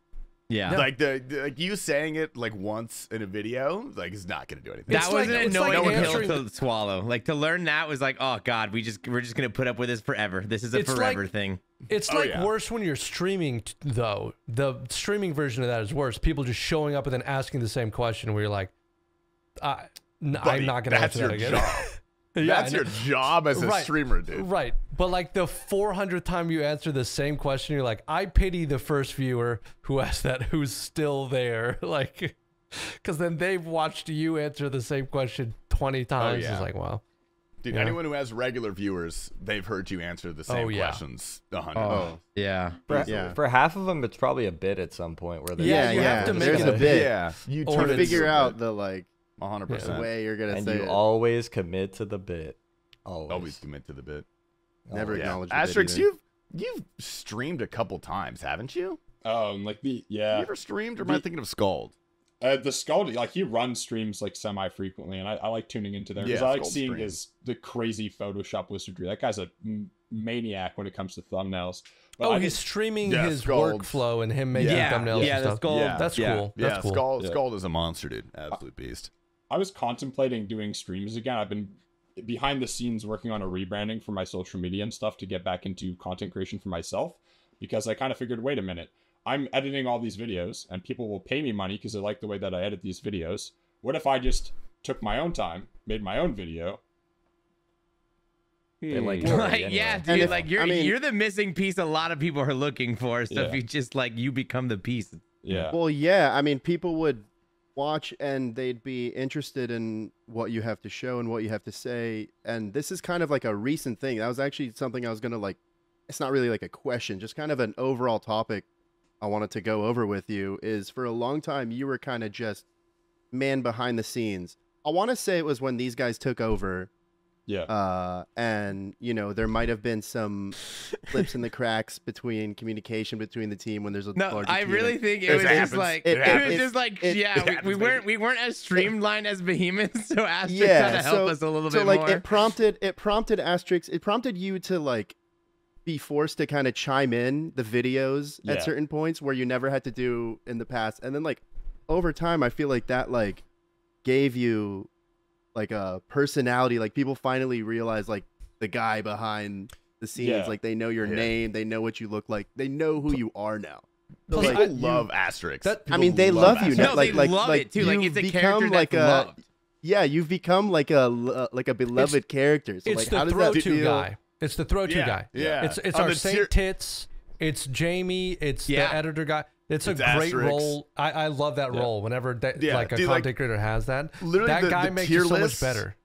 Yeah. Like the, the- like you saying it like once in a video, like is not gonna do anything. It's that like- was an it's like annoying pill answering- to swallow. Like to learn that was like, oh god, we just we're just gonna put up with this forever. This is a It's like- forever thing. It's Oh, like yeah. worse when you're streaming, t- though. The streaming version of that is worse. People just showing up and then asking the same question where you're like, I, I'm not going to that's answer that your again. job. Yeah, That's your job as a Right. streamer, dude. Right. But like the 400th time you answer the same question, you're like, I pity the first viewer who asked that who's still there. Like, because then they've watched you answer the same question 20 times. yeah. It's like, wow. Dude, Yeah. anyone who has regular viewers, they've heard you answer the same Oh, yeah. questions a hundred Oh, times. yeah. For, Yeah. for half of them, it's probably a bit at some point where they Yeah, yeah, you yeah. have to make There's it a a bit. Yeah, you Or turn to figure out the like A hundred the percent. way you're gonna and say you it. always commit to the bit. Always. Always commit to the bit. Never Always. acknowledge the Asterix, either. you've you've streamed a couple times, haven't you? Um, like the yeah. You yeah, ever streamed, or am I thinking of Scald? Uh, the Scald like he runs streams like semi frequently, and I, I like tuning into there because Yeah, I like seeing streams. his the crazy Photoshop wizardry. That guy's a m- maniac when it comes to thumbnails. But Oh, I he's just- streaming Yeah, his Scald's- workflow and him making Yeah, thumbnails yeah, and the stuff. Scald- Yeah. That's yeah. cool. That's yeah, cool. Scald, Yeah. Scald is a monster, dude. Absolute beast. I was contemplating doing streams again. I've been behind the scenes working on a rebranding for my social media and stuff to get back into content creation for myself because I kind of figured, wait a minute, I'm editing all these videos and people will pay me money because they like the way that I edit these videos. What if I just took my own time, made my own video? They like Hmm. Like, anyway. yeah, dude. if- like you're I mean- you're the missing piece a lot of people are looking for. So if you just like you become the piece. Yeah. Well, yeah. I mean, people would watch and they'd be interested in what you have to show and what you have to say. And this is kind of like a recent thing. That was actually something I was gonna like. It's not really like a question, just kind of an overall topic I wanted to go over with you. Is for a long time you were kind of just man behind the scenes. I want to say it was when these guys took over Yeah. uh, and you know there might have been some flips in the cracks between communication between the team when there's a No, larger I team, really and- think it It was happens. just like It it, was just like It- yeah, it we, happens, we weren't we weren't as streamlined as Behemoth, so Asterix yeah, had to help so, us a little so bit like more. it prompted it prompted Asterix it prompted you to like be forced to kind of chime in the videos Yeah. at certain points where you never had to do in the past and then like over time I feel like that like gave you like a personality like people finally realize like the guy behind the scenes Yeah. like they know your Yeah. name they know what you look like they know who you are now Plus, People I- you- love Asterix. that- I mean, they love, you now. No, like, they like, love like it too. Like it's a become character like that's a loved. yeah. You've become like a like a beloved character. So it's like, the how does throw that to feel? guy. It's the throw to Yeah, guy. yeah. It's it's On our the Saint tier- Tits. It's Jamie. It's Yeah. the editor guy. It's a It's great role. I, I love that Yeah. role. Whenever that, Yeah, like a dude, like, content creator has that, literally that the- guy the makes tier it so much list- better.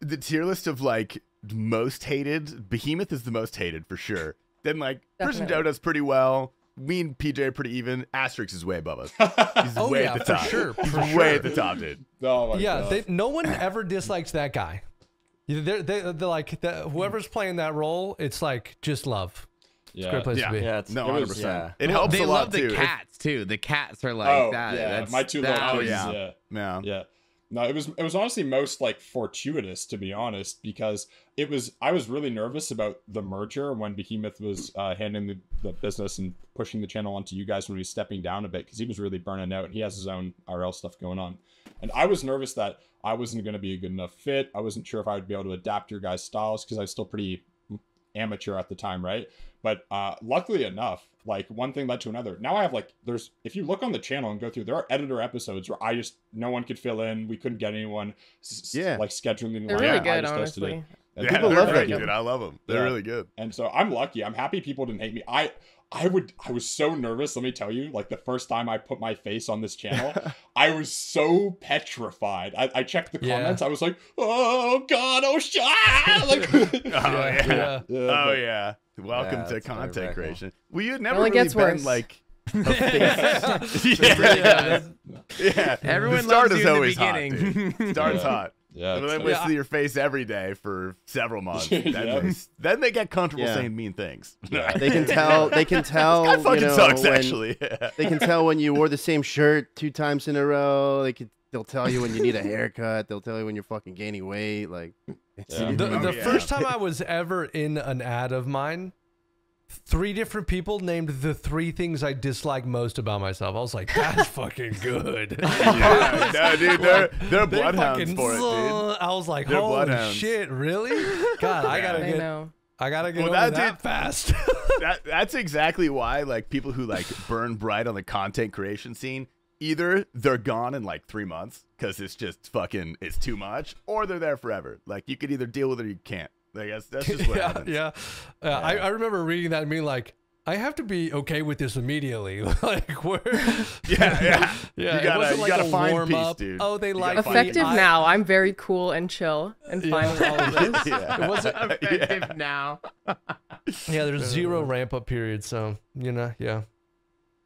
the tier list of like most hated, Behemoth is the most hated for sure. Then like Prison Joe does pretty well. Me and PJ are pretty even. Asterix is way above us. He's Oh, way yeah, at the for top. sure, He's for way at the top, dude. oh my yeah, God. they, no one ever dislikes that guy. They're, they're, they're like the, whoever's playing that role. It's like just love. It's a yeah. great place Yeah. to be. Yeah, it's No, It hundred was- percent. yeah. It helps they a love lot the too. If- cats too. The cats are like oh that. yeah, That's, my two that little Oh, kids. yeah. yeah. Yeah. Yeah. No, it was it was honestly most like fortuitous to be honest because it was I was really nervous about the merger when Behemoth was uh, handing the, the business and pushing the channel onto you guys when he was stepping down a bit because he was really burning out and he has his own RL stuff going on, and I was nervous that I wasn't going to be a good enough fit. I wasn't sure if I would be able to adapt your guys' styles because I was still pretty amateur at the time, right? But uh, luckily enough, like one thing led to another. Now I have like there's if you look on the channel and go through, there are editor episodes where I just no one could fill in. We couldn't get anyone. s- s- Yeah. like scheduling. They're line really up, I good, just honestly. And Yeah, People they're love great, that. dude. I love them. They're Yeah. really good. And so I'm lucky. I'm happy people didn't hate me. I I would I was so nervous, let me tell you. Like the first time I put my face on this channel, I was so petrified. I, I checked the Yeah. comments. I was like, oh god, oh shit. Ah, like Oh yeah. yeah. Yeah, Oh yeah. Welcome Yeah, to content creation. Well, you had never only really gets been worse. like a Yeah. face. yeah. yeah. Everyone the start loves is you in the always hot, beginning. dude. Start's Yeah. hot. Yeah. And then it's- we Yeah, see your face every day for several months. Then, Yeah. they, then they get comfortable Yeah. saying mean things. Yeah. They can tell. They can tell. That you fucking know, sucks, when- actually. They can tell when you wore the same shirt two times in a row. They can. They'll tell you when you need a haircut. They'll tell you when you're fucking gaining weight. Like, Yeah. The, the yeah. first time I was ever in an ad of mine, three different people named the three things I dislike most about myself. I was like, that's fucking good. yeah, no, dude, they're they're They bloodhounds fucking for it, dude. I was like, They're holy shit, really? God, I gotta I get, know. I gotta get Well, over that that, did- fast. That that's exactly why like people who like burn bright on the content creation scene, either they're gone in like three months because it's just fucking it's too much, or they're there forever. Like you could either deal with it or you can't. Like that's that's just what yeah, happens. yeah. Uh, I, I remember reading that and being like, I have to be okay with this immediately. like, where? Yeah, yeah. yeah. You it gotta- wasn't you like gotta a find warm peace, up. dude. Oh, they You like gotta me. Effective now. I'm very cool and chill and Yeah. fine with all of this. yeah. It wasn't. Effective now. Yeah, there's zero ramp up period, so you know, yeah,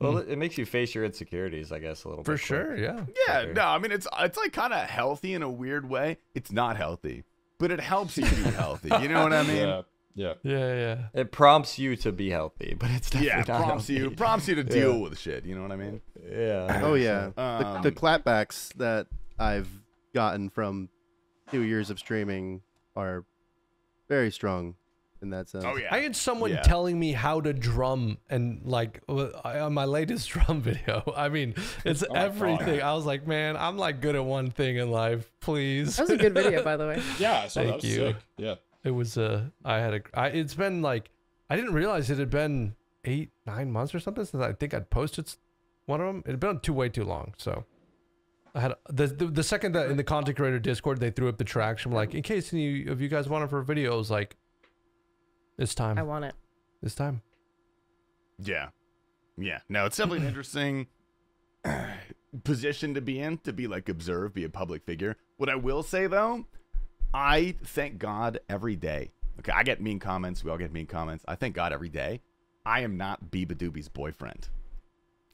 Well, it, it makes you face your insecurities, I guess, a little for bit. For sure, quick. yeah. Yeah, no, I mean it's it's like kind of healthy in a weird way. It's not healthy, but it helps you be healthy. You know what I mean? Yeah. Yeah. Yeah, yeah. It prompts you to be healthy, but it's definitely Yeah, not prompts you prompts you to Yeah. deal with shit. You know what I mean? Yeah. oh yeah. the, Um, the clapbacks that I've gotten from two years of streaming are very strong in that sense. Oh yeah. I had someone Yeah. telling me how to drum, and like uh, on my latest drum video. I mean, it's Oh my God. everything. I was like, man, I'm like good at one thing in life. Please. That was a good video, by the way. Yeah. So Thank that was you. sick. Yeah. It was uh I had a I, it's been like I didn't realize it had been eight nine months or something since I think I'd posted one of them. It had been too way too long. So I had the the, the second that in the content creator Discord they threw up the tracks from like in case any of you guys want it for a video, I was like, it's time. I want it. This time. Yeah. Yeah. No, it's definitely an interesting position to be in, to be like observed, be a public figure. What I will say though, I thank God every day. Okay, I get mean comments. We all get mean comments. I thank God every day. I am not Beabadoobee's boyfriend.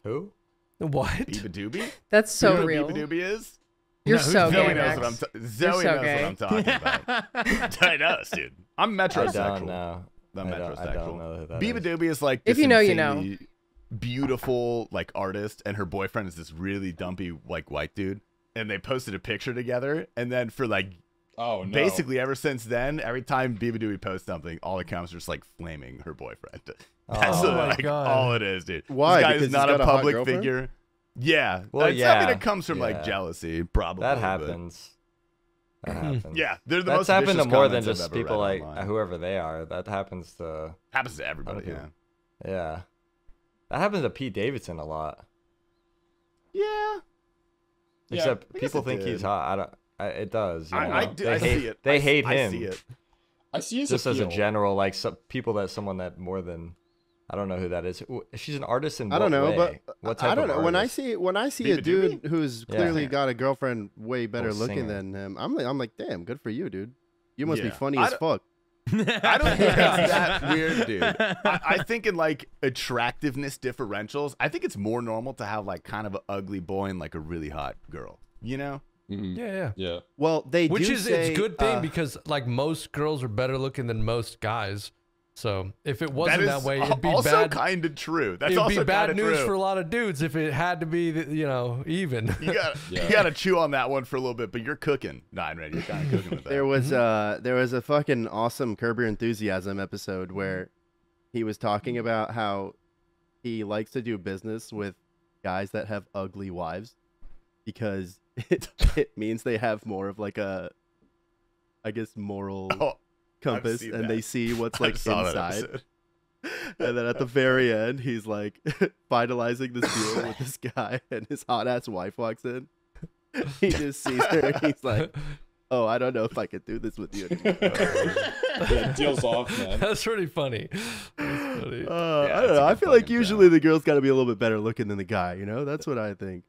Who? What? Beabadoobee? That's You know so who real. Beabadoobee is? You're No, so Zoe Zoe gay, knows Max. what I'm. ta- Zoe so knows gay. what I'm talking about. I know, dude. I'm I metrosexual. don't know. I'm I don't, I metrosexual. don't know who that Biba is. Doobie is like If this you know, you know. insanely Beautiful like artist, and her boyfriend is this really dumpy like white dude, and they posted a picture together, and then for like Oh no. basically ever since then, every time Beabadoobee posts something, all the comments are just like flaming her boyfriend. That's Oh my like all it is, dude. Why? This guy Because is he's not a a public girlfriend? figure. Yeah. Well, it's something yeah, that comes from like jealousy, probably. That but- happens. That hmm. happens. Yeah, they're the That's most happened to more than just people like online. whoever they are. That happens to happens to everybody. Yeah. yeah. That happens to Pete Davidson a lot. Yeah. Yeah, Except I guess people it think he's hot. I don't. I, it does. you I, I, know? do, They I hate, see it. They I, hate I him. see it. I see his Just as a general, like some people that someone that more than. I don't know who that is. She's an artist in I don't know, way? but what I type don't of know. When I see when I see a Beabadoobee? dude who's clearly Yeah. got a girlfriend way better looking singer. than him, I'm like, I'm like, damn, good for you, dude. You must be funny I as fuck. I don't think it's that weird, dude. I, I think in like attractiveness differentials, I think it's more normal to have like kind of an ugly boy and like a really hot girl. You know? Mhm. Yeah, yeah. Yeah. Well, they Which do is say, it's a good thing uh, because like most girls are better looking than most guys. So if it wasn't that that, is way, it'd be also bad. kind of true. That's it'd also be bad news true. for a lot of dudes if it had to be, you know, even. You got Yeah. you got to chew on that one for a little bit, but you're cooking. Nine, right? You're kind of cooking with that. There was Mm-hmm. uh there was a fucking awesome Curb Your Enthusiasm episode where he was talking about how he likes to do business with guys that have ugly wives because it it means they have more of like a I guess moral Oh, compass seen and they see what's like inside. And then at the very end, he's like finalizing this deal with this guy, and his hot ass wife walks in. He just sees her, and he's like, "Oh, I don't know if I could do this with you anymore." yeah. Deals off, man. That's pretty funny. That's funny. Uh, Yeah, I don't know. I feel like fucking usually the girl's got to be a little bit better looking than the guy. You know, that's what I think.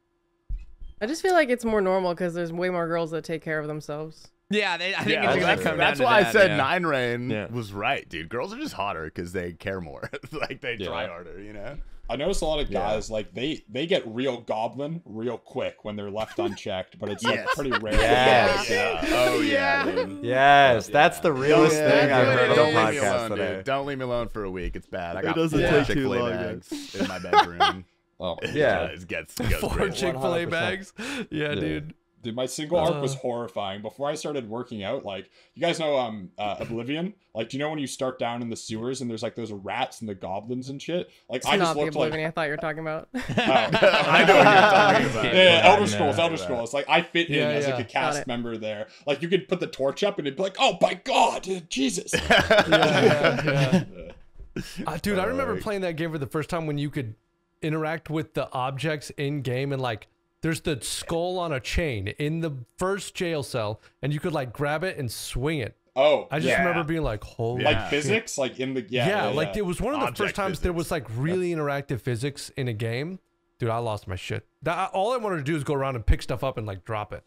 I just feel like it's more normal because there's way more girls that take care of themselves. Yeah, they, I think Yeah, it's gonna that's, come that's down why to I said yeah. Nine Rain Yeah. was right, dude. Girls are just hotter because they care more. like they try Yeah. harder, you know. I notice a lot of Yeah. guys like they they get real goblin real quick when they're left unchecked, but it's like pretty rare. Yes. Yeah. Oh yeah. dude. Yes, that's the realest Yeah, thing I've heard Don't on the leave me podcast alone, today. dude. Don't leave me alone for a week. It's bad. I It got doesn't four take too Chick-fil-A long, bags in my bedroom. Oh Yeah. it gets, it goes Four. Chick Fil A bags. Yeah, Yeah. dude. Dude, my single arc was Uh. horrifying. Before I started working out, like you guys know um uh, Oblivion? Like do you know when you start down in the sewers and there's like those rats and the goblins and shit? Like It's I just not the looked like I thought you were talking about. Oh. I know what you're talking about. Yeah, yeah, Elder no, Scrolls, Elder that. Scrolls. Like I fit in Yeah, as yeah. like a cast member there. Like you could put the torch up and it'd be like, oh my god, Jesus. Yeah, yeah, yeah. Uh, dude, I remember Uh, playing that game for the first time when you could interact with the objects in game and like there's the skull on a chain in the first jail cell and you could like grab it and swing it. Oh, I just Yeah. remember being like, holy like Yeah. physics, like in the yeah, yeah, yeah, like yeah. it was one of the Object first times there was like really interactive physics in a game. Dude, I lost my shit. That, all I wanted to do is go around and pick stuff up and like drop it.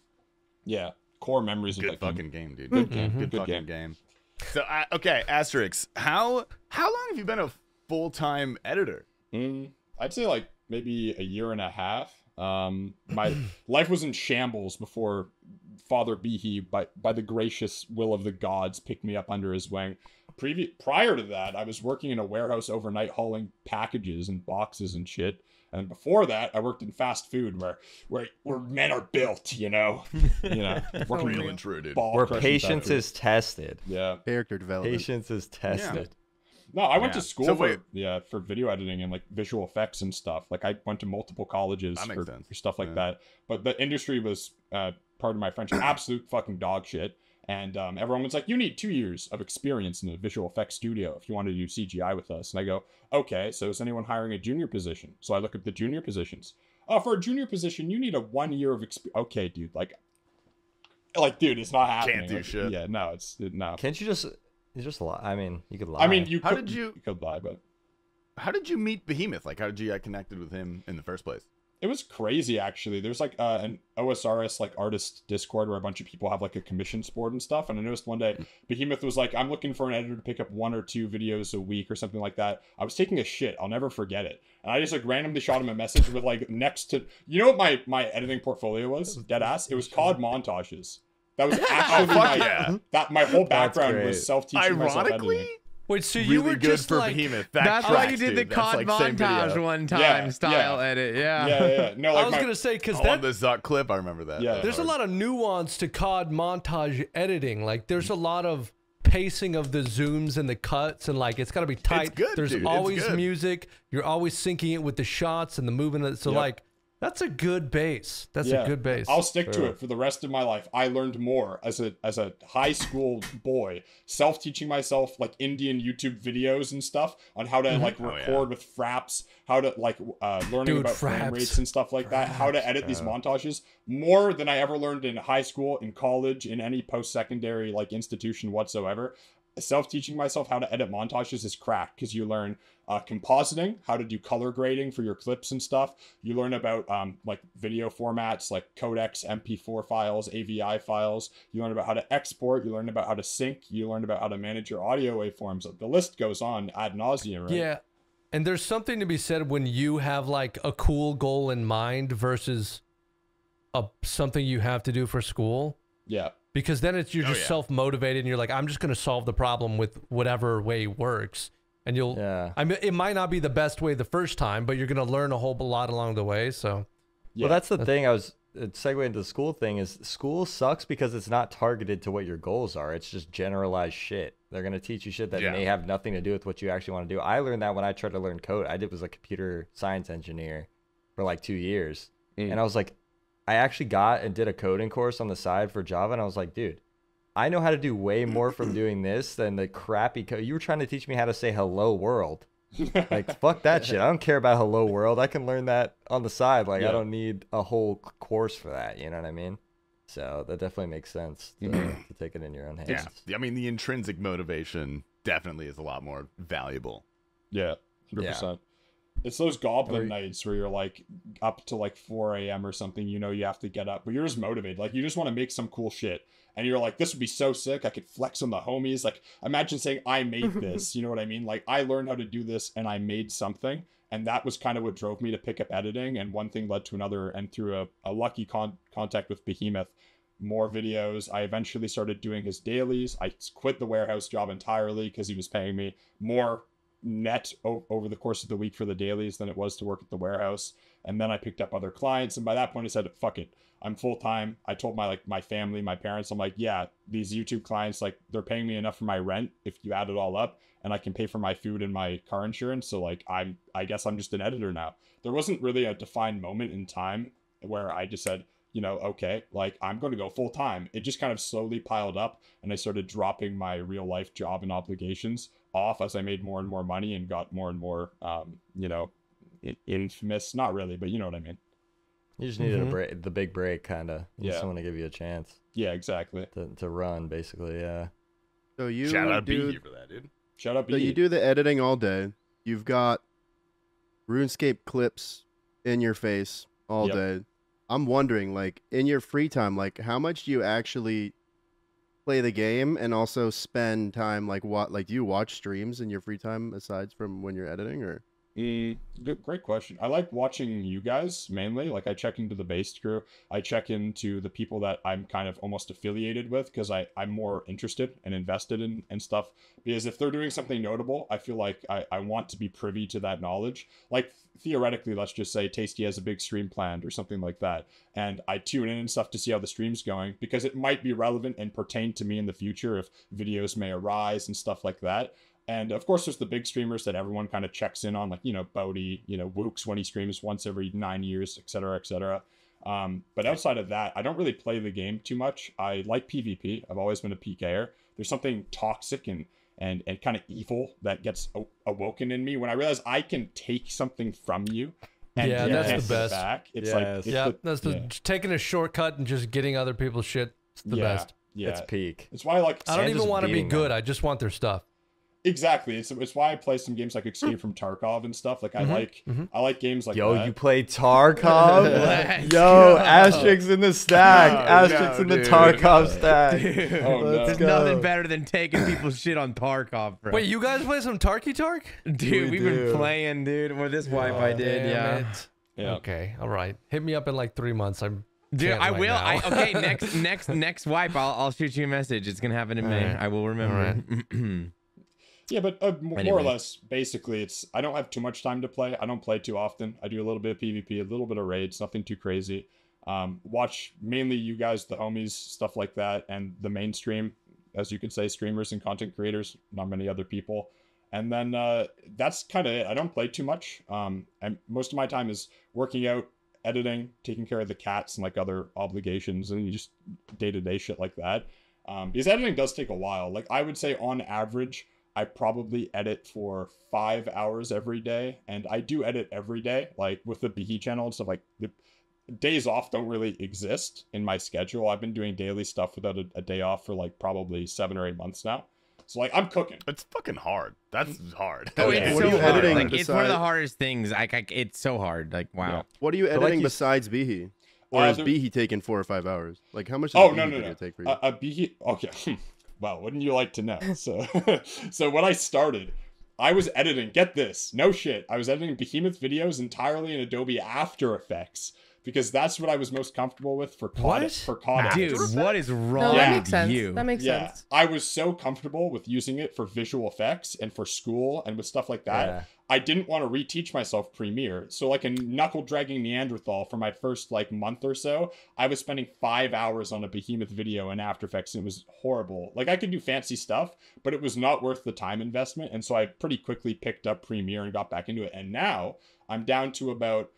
yeah, core memories of Good that fucking game, dude. Good Good game, game. Good good fucking game. game. So uh, okay, Asterix. How how long have you been a full time editor? Mm, I'd say like maybe a year and a half. Um, my life was in shambles before Father Behe, by by the gracious will of the gods, picked me up under his wing. Previ- prior to that, I was working in a warehouse overnight, hauling packages and boxes and shit. And before that, I worked in fast food, where where where men are built, you know, you know, working Real in and true, dude. Where patience is tested. yeah. Character development. Patience is tested. No, I went Yeah. to school So for wait- yeah for video editing and like visual effects and stuff. Like I went to multiple colleges for, for stuff like Yeah. that. But the industry was, uh, of my French, absolute fucking dog shit. And um, everyone was like, "You need two years of experience in a visual effects studio if you want to do CGI with us." And I go, "Okay, so is anyone hiring a junior position?" So I look at the junior positions. Oh, for a junior position, you need a one year of experience. Okay, dude, like, like, dude, it's not happening. Can't do Like, shit. Yeah, no, it's it, no. Can't you just you just a lie? I mean, you could lie. I mean, you How could, did you- you could lie, but How did you meet Behemoth? Like, how did you get connected with him in the first place? It was crazy actually. There's like uh, an OSRS like artist Discord where a bunch of people have like a commission board and stuff. And I noticed one day Behemoth was like, "I'm looking for an editor to pick up one or two videos a week or something like that." I was taking a shit. I'll never forget it. And I just like randomly shot him a message with like next to you know what my my editing portfolio was? Dead ass. It was COD montages. That was oh, actually fuck my yeah. that my whole background was self teaching myself Ironically, editing. Wait, so really you were good just for like Behemoth. That That's why you did the That's COD like montage one time Yeah, style yeah. edit. Yeah. Yeah, yeah, yeah. No, I was my, gonna say because Oh, on that the Zuck clip, I remember that. Yeah. That there's a lot of nuance to COD montage editing. Like there's a lot of pacing of the zooms and the cuts and like it's got to be tight. good, there's dude. It's always good. music. You're always syncing it with the shots and the movement. So Yep. like That's a good base. That's Yeah. a good base. I'll stick to it for the rest of my life. I learned more as a as a high school boy, self teaching myself like Indian YouTube videos and stuff on how to like Oh, yeah. record with fraps, how to like uh, learning Dude, about frame rates and stuff like that, how to edit these montages more than I ever learned in high school, in college, in any post secondary like institution whatsoever. Self teaching myself how to edit montages is crack because you learn uh, compositing, how to do color grading for your clips and stuff. You learn about um, like video formats like codecs, MP4 files, AVI files. You learn about how to export. You learn about how to sync. You learn about how to manage your audio waveforms. The list goes on ad nauseum, right? Yeah. And there's something to be said when you have like a cool goal in mind versus a something you have to do for school. Yeah. Because then it's you're Oh, just yeah. self motivated and you're like, I'm just gonna solve the problem with whatever way works. And you'll Yeah. I mean it might not be the best way the first time, but you're gonna learn a whole lot along the way. So Yeah. Well, that's the thing. I was uh, segue into the school thing. Is school sucks because it's not targeted to what your goals are. It's just generalized shit. They're gonna teach you shit that Yeah. may have nothing to do with what you actually want to do. I learned that when I tried to learn code. I did was a computer science engineer for like two years, Mm. and I was like, I actually got and did a coding course on the side for Java, and I was like, dude. I know how to do way more from doing this than the crappy code. You were trying to teach me how to say hello world. Like fuck that shit. I don't care about hello world. I can learn that on the side. Like Yeah. I don't need a whole course for that. You know what I mean? So that definitely makes sense to, mm-hmm. to take it in your own hands. Yeah. I mean, the intrinsic motivation definitely is a lot more valuable. Yeah, hundred Yeah. percent. It's those goblin nights where you're like up to like 4 a.m. or something. You know you have to get up, but you're just motivated. Like you just want to make some cool shit, and you're like, this would be so sick. I could flex on the homies. Like imagine saying, I made this. You know what I mean? Like I learned how to do this, and I made something. And that was kind of what drove me to pick up editing. And one thing led to another. And through a, a lucky con- contact with Behemoth, more videos. I eventually started doing his dailies. I quit the warehouse job entirely because he was paying me more net o- over the course of the week for the dailies than it was to work at the warehouse. And then I picked up other clients, and by that point, I said, "Fuck it, I'm full time." I told my like my family, my parents, I'm like, "Yeah, these YouTube clients, like, they're paying me enough for my rent if you add it all up, and I can pay for my food and my car insurance. So like, I'm I guess I'm just an editor now." There wasn't really a defined moment in time where I just said, you know, okay, like I'm going to go full time. It just kind of slowly piled up, and I started dropping my real life job and obligations off as I made more and more money and got more and more, um, you know, i- infamous. Not really, but you know what I mean. You just needed Mhm. a break, the big break, kind of. You Yeah. just want to give you a chance Yeah, exactly. to, to run, basically. Yeah. So you Shout out do, BE for that, dude. Shut up, so you do the editing all day. You've got RuneScape clips in your face all Yep. day. I'm wondering, like, in your free time, like, how much do you actually play the game and also spend time, like, what, like, do you watch streams in your free time aside from when you're editing, or? Good, great question. I like watching you guys mainly. Like I check into the base crew. I check into the people that I'm kind of almost affiliated with because I I'm more interested and invested in and stuff. Because if they're doing something notable, I feel like I I want to be privy to that knowledge. Like theoretically, let's just say Tasty has a big stream planned or something like that, and I tune in and stuff to see how the stream's going because it might be relevant and pertain to me in the future if videos may arise and stuff like that. And of course, there's the big streamers that everyone kind of checks in on, like, you know, B0aty, you know, Woox when he streams once every nine years, et cetera, et cetera. Um, but outside of that, I don't really play the game too much. I like PvP. I've always been a PKer. There's something toxic and and, and kind of evil that gets awoken in me when I realize I can take something from you. And Yeah, that's the give it best. Back. It's Yes. like it's yeah, the- that's the yeah. taking a shortcut and just getting other people's shit. It's the yeah, best. Yeah, It's peak. it's why I like I don't even want to be good. them. I just want their stuff. Exactly. It's, it's why I play some games like Escape from Tarkov and stuff. Like I Mhm, like mhm. I like games like Yo, that. you play Tarkov? Yo, go. Asterix in the stack. No, Asterix no, in the dude. Tarkov stack. Oh, no. There's go. nothing better than taking people's shit on Tarkov, bro. Wait, you guys play some Tarky Tark? dude, We we've been playing, dude. Well, this wipe I did, yeah. Yeah. Okay, all right. Hit me up in like three months. I'm Dude, Can't I right will. I, okay, next, next, next wipe, I'll, I'll shoot you a message. It's gonna happen in May. Alright. I will remember. Yeah, but uh, more or less, basically, it's I don't have too much time to play. I don't play too often. I do a little bit of PvP, a little bit of raids, nothing too crazy. Um, watch mainly you guys, the homies, stuff like that, and the mainstream, as you could say, streamers and content creators. Not many other people. And then uh, that's kind of it. I don't play too much. Um, and most of my time is working out editing, taking care of the cats and like other obligations, and you just day to day shit like that. Um, because editing does take a while. Like I would say, on average, I probably edit for five hours every day, and I do edit every day. Like with the Behe channel and stuff, like the days off don't really exist in my schedule. I've been doing daily stuff without a, a day off for like probably seven or eight months now. So like I'm cooking. It's fucking hard. That's hard. Oh, Yeah. it's What so are you hard. editing Like it's one of the hardest things. Like, I, it's so hard. Like wow. Yeah. What are you But like editing you besides Behe? Or Uh, is there- Behe taking four or five hours? Like how much does Oh a no no no. take for you? A, a Behe. Okay. well, wouldn't you like to know? So so when I started, I was editing. Get this. No shit. I was editing Behemoth videos entirely in Adobe After Effects because that's what I was most comfortable with for COD. What? For COD. Dude, edits. what is No, wrong that Yeah. makes sense. you? That makes yeah, sense. I was so comfortable with using it for visual effects and for school and with stuff like that. Yeah. I didn't want to reteach myself Premiere. So like a knuckle dragging Neanderthal for my first like month or so, I was spending five hours on a behemoth video in After Effects and it was horrible. Like I could do fancy stuff, but it was not worth the time investment. And so I pretty quickly picked up Premiere and got back into it. And now I'm down to about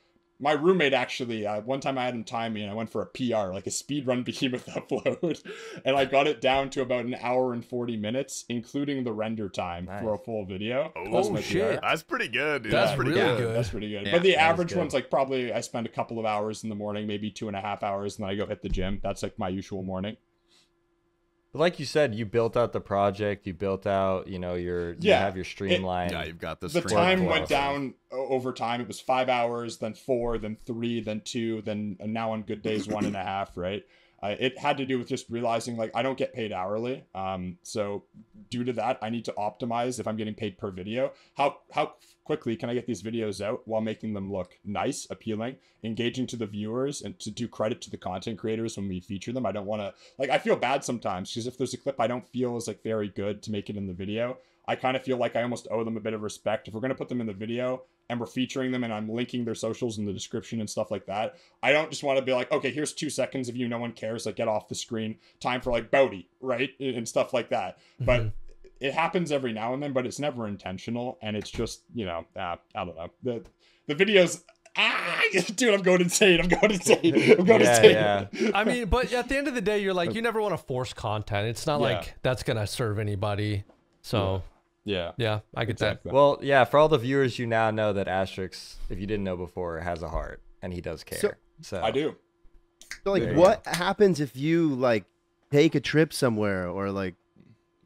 my roommate actually uh, one time i had him time me and i went for a pr like a speed run behemoth upload and i got it down to about an hour and 40 minutes including the render time for a full video Oh, That's Oh, shit. PR. That's pretty good. Dude. That's That's, pretty really good. good. that's pretty good Yeah, but the average one's like probably i spend a couple of hours in the morning maybe two and a half hours and then i go hit the gym that's like my usual morning But like you said, you built out the project. You built out, you know, your you Yeah, have your streamline. Yeah, you've got this. the time went down over time. It was five hours, then four, then three, then two, then and now on good days one and a half. Right. Uh, it had to do with just realizing like I don't get paid hourly. Um, so due to that, I need to optimize if I'm getting paid per video. How how quickly can I get these videos out while making them look nice, appealing, engaging to the viewers, and to do credit to the content creators when we feature them? I don't want to like I feel bad sometimes because if there's a clip I don't feel is like very good to make it in the video, I kind of feel like I almost owe them a bit of respect. If we're gonna put them in the video and we're featuring them and I'm linking their socials in the description and stuff like that, I don't just want to be like, okay, here's two seconds of you, no one cares, like get off the screen, time for like B0aty, right? And and stuff like that. But mm-hmm. It happens every now and then, but it's never intentional, and it's just you know, uh, I don't know the the videos. Ah, dude, I'm going insane. I'm going insane. I'm going Yeah, insane. yeah. I mean, but at the end of the day, you're like, you never want to force content. It's not Yeah. like that's gonna serve anybody. So yeah, yeah, I get that. Well, yeah. For all the viewers, you now know that Asterix, if you didn't know before, has a heart and he does care. So, I do. So like There you what happens if you like take a trip somewhere or like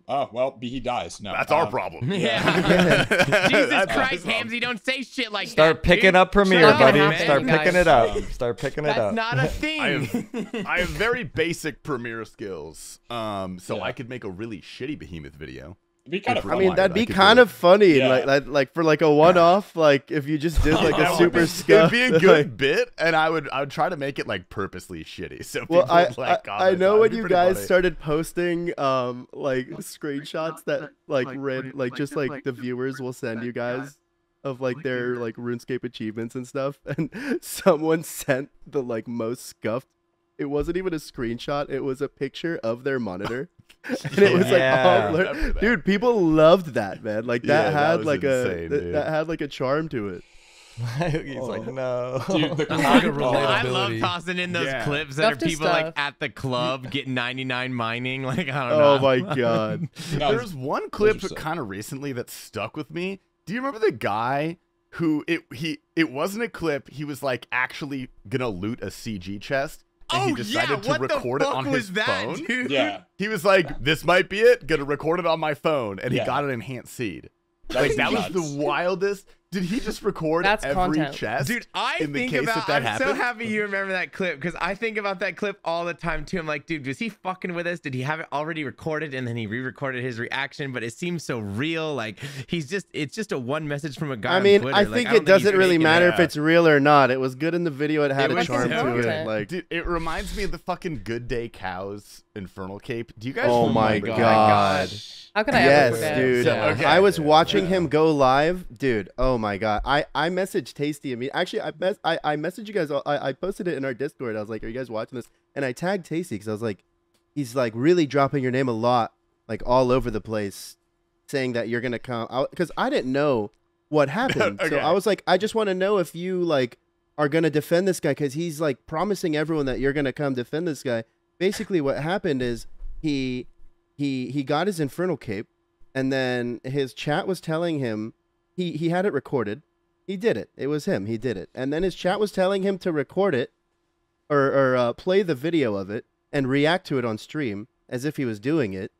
Oh well, B he dies. No, That's our um, problem. Yeah. Jesus Christ, problem. Hamsey, don't say shit like Start that. Start picking dude. up Premiere, not buddy. happen, Start you picking it up. Start picking it That's up. not a thing. I have I have very basic Premiere skills, um, so Yeah. I could make a really shitty Behemoth video. It'd be kind of. I mean that'd be kind of funny Yeah. like, like like for like a one off like if you just did like a super be- scuff It'd be a good bit, and I would I would try to make it like purposely shitty. So people Well, I, would, like, I, I know when you guys funny. started posting um like screenshots that like read like just like the viewers will send you guys of like their like RuneScape achievements and stuff, and someone sent the like most scuffed. It wasn't even a screenshot; it was a picture of their monitor, and it was like Yeah. all blurred. Dude, people loved that man. Like that Yeah, had was like insane, a th- that had like a charm to it. He's like, no. Dude, the It's like a Oh, I love tossing in those Yeah. clips that are Stuff to people like at the club getting 99 mining. Like, I don't oh know. Oh my god. no, There's one clip kind of recently that stuck with me. Do you remember the guy who it he it wasn't a clip? He was like actually gonna loot a CG chest, and oh, he decided yeah. to what record the it fuck on was his that, phone. dude? yeah, He was like, "This might be it. Gonna record it on my phone," and he Yeah. got an enhanced seed. That's Like that was the wildest. Did he just record That's every content. chest? Dude, I in the think case about. that that I'm so happy you remember that clip because I think about that clip all the time too. I'm like, dude, was he fucking with us? Did he have it already recorded and then he re-recorded his reaction? But it seems so real. Like he's just, it's just a one message from a guy. I on mean, Twitter. I Like, think don't it doesn't he's really faking it. matter if it's real or not. It was good in the video. It had It a charm so to it. Like, Dude, it reminds me of the fucking Good Day Cows Infernal Cape. Do you guys? oh my remember that? god. How could I Yes, ever forget? dude. So, okay. I was watching Yeah. him go live, dude. Oh my god. I I messaged Tasty and me. Actually, I mes- I I messaged you guys. I I posted it in our Discord. I was like, "Are you guys watching this?" And I tagged Tasty because I was like, "He's like really dropping your name a lot, like all over the place, saying that you're gonna come." Because I didn't know what happened, so I was like, "I just want to know if you like." are gonna defend this guy because he's like promising everyone that you're gonna come defend this guy. Basically, what happened is he he he got his infernal cape, and then his chat was telling him he he had it recorded. He did it. It was him. He did it. And then his chat was telling him to record it or or uh, play the video of it and react to it on stream as if he was doing it,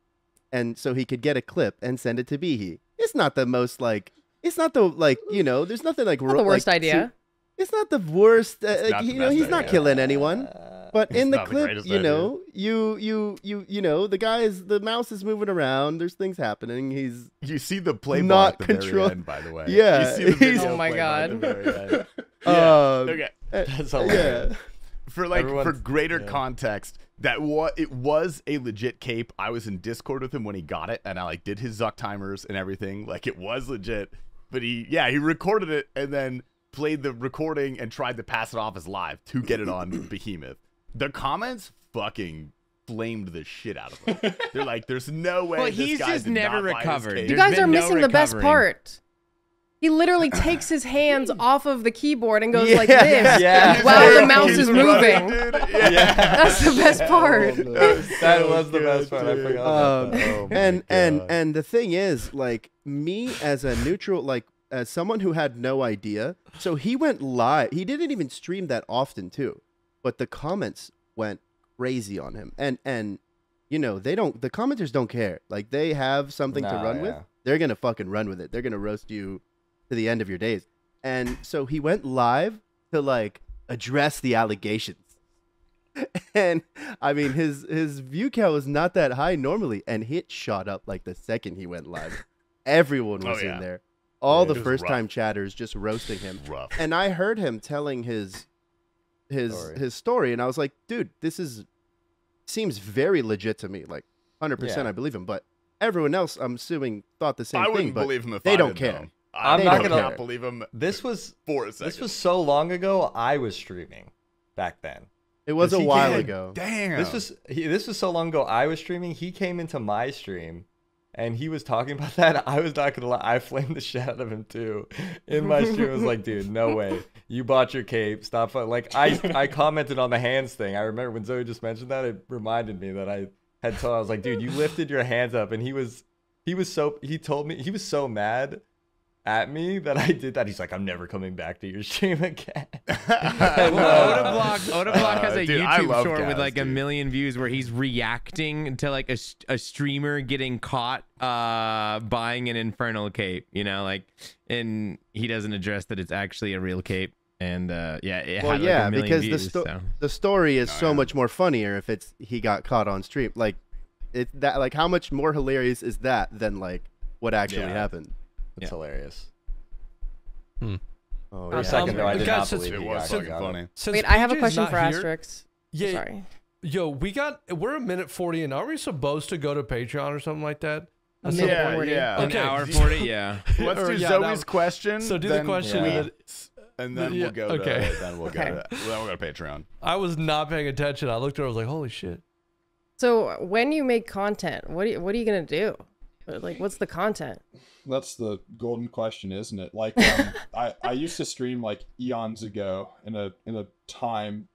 and so he could get a clip and send it to Behe. It's not the most like. It's not the like you know. There's nothing like Not the worst like, idea. Su- it's not the worst. Uh, like, not the you know, best he's not idea. killing anyone. But It's in the not the clip, greatest you idea. know, you you you you know, the guy is the mouse is moving around. There's things happening. He's You see the play Not at control- by the way. Yeah, You see the he's- Oh my play bar at the God. very end. uh, Okay. That's yeah. hilarious. For like for greater yeah. context, that wa- it was a legit cape. I was in Discord with him when he got it, and I like did his Zuk timers and everything. Like it was legit. But he, yeah, he recorded it and then played the recording and tried to pass it off as live to get it on Behemoth. The comments fucking flamed the shit out of him. They're like, "There's no way." Well, this he's guy just did never not buy his recovered. You guys are been no missing the best part. He literally takes his hands off of the keyboard and goes like this Yeah. while the mouse He's is running, moving. Yeah. That's the best part. that was the best part. I dude. forgot about Um, that. Oh my and and and the thing is like me as a neutral like as someone who had no idea. So he went live. He didn't even stream that often too. But the comments went crazy on him. And and you know they don't the commenters don't care. Like they have something to Nah, run with. they're gonna fucking run with it. They're gonna roast you to the end of your days. And so he went live to like address the allegations. And I mean his his view count was not that high normally, and it shot up like the second he went live. Everyone Oh, was yeah. in there, all Yeah, the it was first time chatters just roasting him. rough. And I heard him telling his his Story. his story, and I was like, dude, this is seems very legit to me, like hundred percent, Yeah. I believe him. But everyone else, I'm assuming, thought the same I thing. wouldn't but believe him if they I don't care. know. I I'm They not gonna- care. believe him This was for a second. this was so long ago. I was streaming back then. It was a while came- ago. Damn. This was he, this was so long ago. I was streaming. He came into my stream, and he was talking about that. I was not gonna lie. I flamed the shit out of him too. In my stream, I was like, dude, no way. You bought your cape. Stop. Like I I commented on the hands thing. I remember when Zoe just mentioned that. It reminded me that I had told. I was like, dude, you lifted your hands up, and he was he was so he told me he was so mad at me that I did that. He's like, I'm never coming back to your stream again. Well, Odablock, Odablock has Uh, a dude, YouTube love short with Gaz, like a million views where he's reacting to like a, a streamer getting caught uh buying an infernal cape, you know, like and he doesn't address that it's actually a real cape. And uh yeah, it Well, had like yeah, a because views, the sto- so. the story is Oh, so yeah. much more funnier if it's he got caught on stream. Like it that like how much more hilarious is that than like what actually Yeah. happened? It's hilarious. Oh, For yeah. a second Um, though, I did guys, not since- believe it he was got fucking got him. funny. Since Wait, I have a question for here- Asterix. Yeah, Sorry. yo, we got we're a minute forty, and are we supposed to go to Patreon or something like that? A At some minute yeah, point? 40. yeah. An Okay. hour 40, yeah. Let's Or, do yeah, Zoe's that- question. so do the then- question and and then- then Yeah, we'll go. okay. To, then we'll go. To, then we'll go to Patreon. I was not paying attention. I looked at it. I was like, holy shit. So when you make content, what are you, what are you gonna do? Like, what's the content? That's the golden question, isn't it? Like, um, I I used to stream like eons ago in a in a time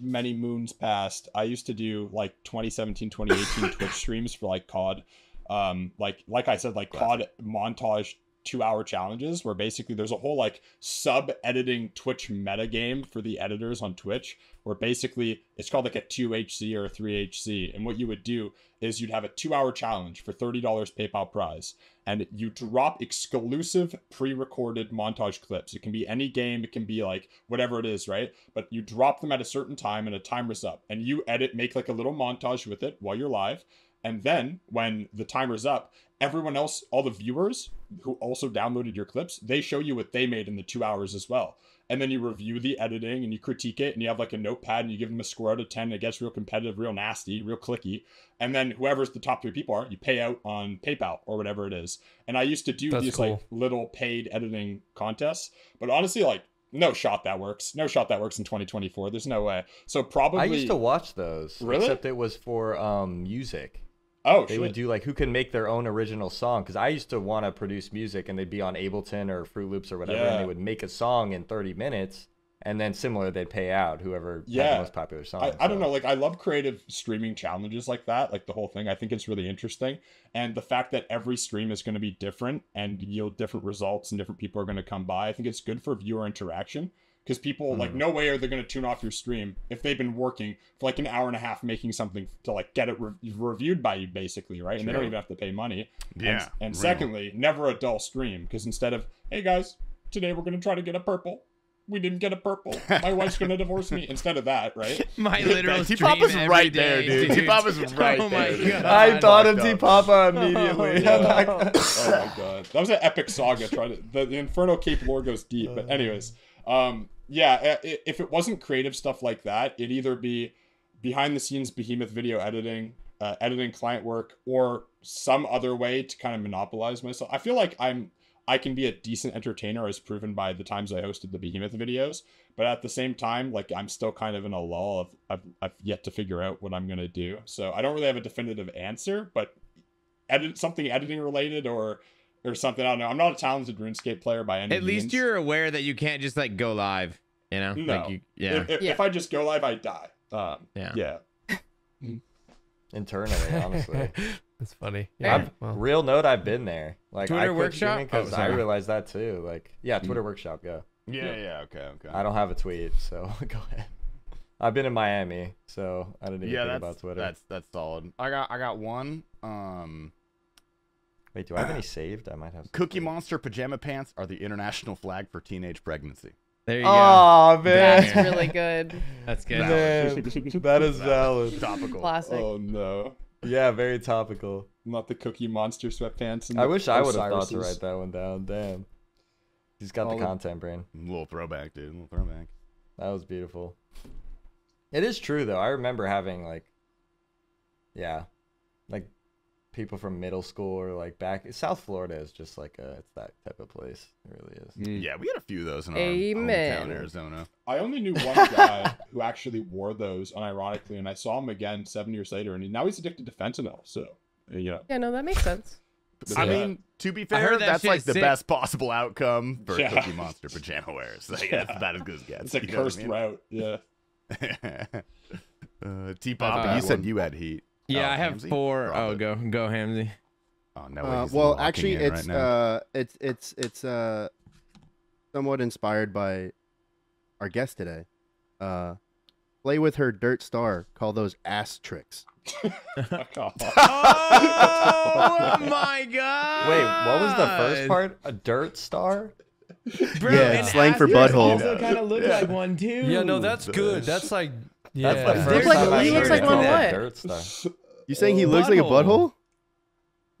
many moons past. I used to do like 2017, 2018 Twitch streams for like COD. Um, like like I said, like COD montage two hour challenges where basically there's a whole like sub editing Twitch meta game for the editors on Twitch where basically it's called like a 2HC or a 3HC. And what you would do is you'd have a two hour challenge for $30 PayPal prize. And you drop exclusive pre recorded montage clips. It can be any game, it can be like whatever it is, right? But you drop them at a certain time and a timer's up. And you edit, make like a little montage with it while you're live. And then when the timer's up, everyone else, all the viewers who also downloaded your clips, they show you what they made in the two hours as well. And then you review the editing and you critique it and you have like a notepad and you give them a score out of 10. It gets real competitive, real nasty, real clicky. And then whoever's the top three people are, you pay out on PayPal or whatever it is. And I used to do That's these cool. like little paid editing contests. But honestly, like, no shot that works. No shot that works in 2024. There's no way. So probably I used to watch those. Really? Except it was for um music. Oh, They shit. would do like who can make their own original song because I used to want to produce music and they'd be on Ableton or Fruit Loops or whatever and they would make a song in 30 minutes and then similar they'd pay out whoever had Yeah. the most popular song. I, I don't know. Like, I love creative streaming challenges like that, like the whole thing. I think it's really interesting. And the fact that every stream is going to be different and yield different results and different people are going to come by, I think it's good for viewer interaction. Because people, like, Mm. no way are they going to tune off your stream if they've been working for like an hour and a half making something to like get it re- reviewed by you, basically, right? And they don't even have to pay money. And- Yeah. And, real. secondly, never a dull stream because instead of, hey guys, today we're going to try to get a purple. We didn't get a purple. My wife's going to divorce me. Instead of that, right? My literal T-Pop stream is every right there, day, dude. T-Pop is right oh my there. God. I thought of T Papa immediately. Yeah. I'm not gonna- oh my god, that was an epic saga. Try to the, the Inferno Cape lore goes deep, but anyways, um, yeah, if it wasn't creative stuff like that, it'd either be behind the scenes behemoth video editing, uh, editing client work, or some other way to kind of monopolize myself. I feel like I'm I can be a decent entertainer, as proven by the times I hosted the behemoth videos. But at the same time, like I'm still kind of in a lull of I've, I've yet to figure out what I'm gonna do. So I don't really have a definitive answer, but edit something editing related or or something. I don't know. I'm not a talented RuneScape player by any At least you're aware that you can't just like go live. You know, No. like you, yeah, If, if, Yeah. if I just go live, I die. Um, yeah. yeah. Internally, honestly. It's funny. Yeah. I've, well, real note, I've been there. Like Twitter I quit Workshop? because Oh, I realized that too. Like, yeah, Twitter Workshop. Go. Yeah, yeah, okay, okay. I don't have a tweet, so go ahead. I've been in Miami, so I didn't even yeah, think that's, about Twitter. that's that's solid. I got I got one. Um, Wait, do I have any saved? I might have. some Cookie saved. Monster pajama pants are the international flag for teenage pregnancy. There you go. Oh man, That's really good. That's good. man, that is valid. Topical. Classic. oh no, Yeah, very topical. not the Cookie Monster sweatpants. And I wish I would have thought to write that one down. Damn, he's got All the content brain. little throwback, dude. little throwback. That was beautiful. It is true though. I remember having like, yeah, like people from middle school or like back South Florida is just like a it's that type of place. It really is. Mm. Yeah, we had a few of those in our Amen. hometown, Arizona. I only knew one guy who actually wore those, unironically, and I saw him again seven years later, and now he's addicted to fentanyl. So, you know, Yeah, no, that makes sense. I Yeah. mean, to be fair, that that's like the sick. best possible outcome for Yeah. Cookie Monster pajama wears. Like, That's about as good as it gets. it's a you know what I cursed mean? route. Yeah. uh, T Pop, Uh, you said one- you had heat. Yeah, Oh, I have Hamsey? four. Drop Oh, go go Hamsey. Oh no. Uh, well, actually, it's right uh, it's it's it's uh, somewhat inspired by our guest today. Uh, play with her dirt star. Call those ass tricks. Oh my god! Wait, what was the first part? A dirt star? Bro, Yeah, and it's slang for Asperger's butthole. Also, kind of look Yeah. like one too. yeah, no, that's good. That's like yeah. That's the first like- time he looks like one called what? Dirt star. You saying he looks like a Butthole.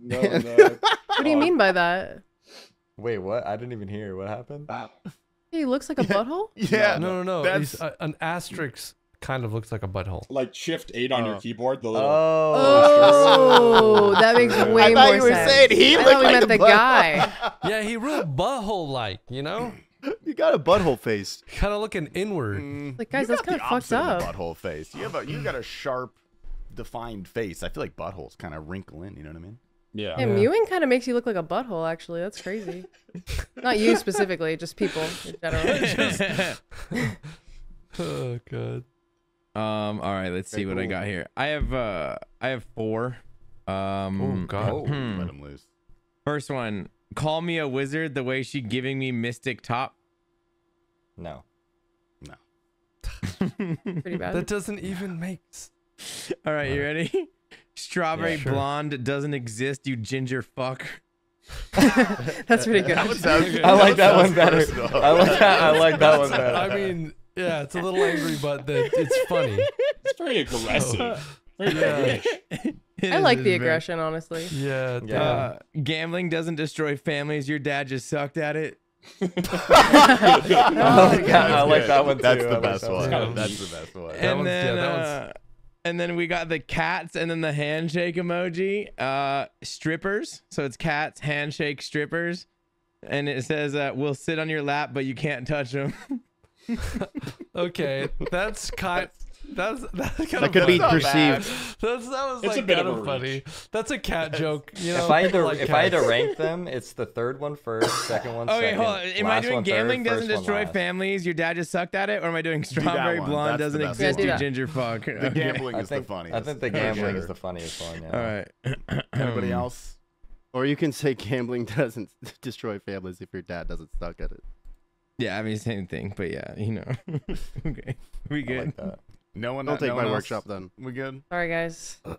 butthole? no, no. What do you mean by that? Wait, what? I didn't even hear. What happened? He looks like a butthole? yeah. no, no, no. That's He's, uh, an asterisk kind of looks like a butthole. Like shift eight on your Oh. keyboard. The little. Oh, that makes way I thought more you were sense. saying he I looked thought like meant the butthole. guy. Yeah, he real butthole like, you know, You got a butthole face. kind of looking inward. Mm, Like, guys, you that's got the kinda fucked opposite of up. butthole face. You have a you got a sharp, defined face. I feel like buttholes kind of wrinkle in. You know what I mean? Yeah. Yeah, Yeah. mewing kind of makes you look like a butthole. Actually, that's crazy. Not you specifically, just people in general. Oh god. um. All right. Let's see Okay, what I got here. I have uh. I have four. Um. Oh, God. Let him loose. First one. Call me a wizard. The way she giving me mystic top. No. No. Pretty bad. That doesn't even make. s- All right. You ready? Strawberry Yeah, sure. blonde doesn't exist. You ginger fuck. That's pretty good. That one sounds- I like that one better. personal. I like that. I like that one better. I mean, yeah, it's a little angry, but the, it's funny. It's very aggressive. Very Yeah. British. It I like the very- aggression, honestly. Yeah. Yeah. Uh, gambling doesn't destroy families. Your dad just sucked at it. I like that, I like good. that one too. That's I the like best that one. one. That's the best one. That and one's- yeah, then, that one's- uh, and then we got the cats, and then the handshake emoji. Uh, strippers. So it's cats, handshake, strippers, and it says, uh, "We'll sit on your lap, but you can't touch them." Okay, that's kind. That's that's kind That of could be not bad. perceived. That's that was It's a bit kind of a funny. That's a cat joke. You know, if I had to, like if I had to rank them, it's the third one first, second one Okay, second, hold on. Am I doing one third, gambling doesn't destroy families? Your dad just sucked at it, or am I doing that strawberry one. blonde That's doesn't exist? You Yeah, do ginger fuck. The gambling I is think the funniest. I think the gambling sure. is the funniest one. Yeah. All right. Anybody Um, else? Or you can say gambling doesn't destroy families if your dad doesn't suck at it. Yeah, I mean same thing, but yeah, you know. okay, we I good. like that. No one. Don't take no my one else? workshop then. We good? Sorry, guys. um,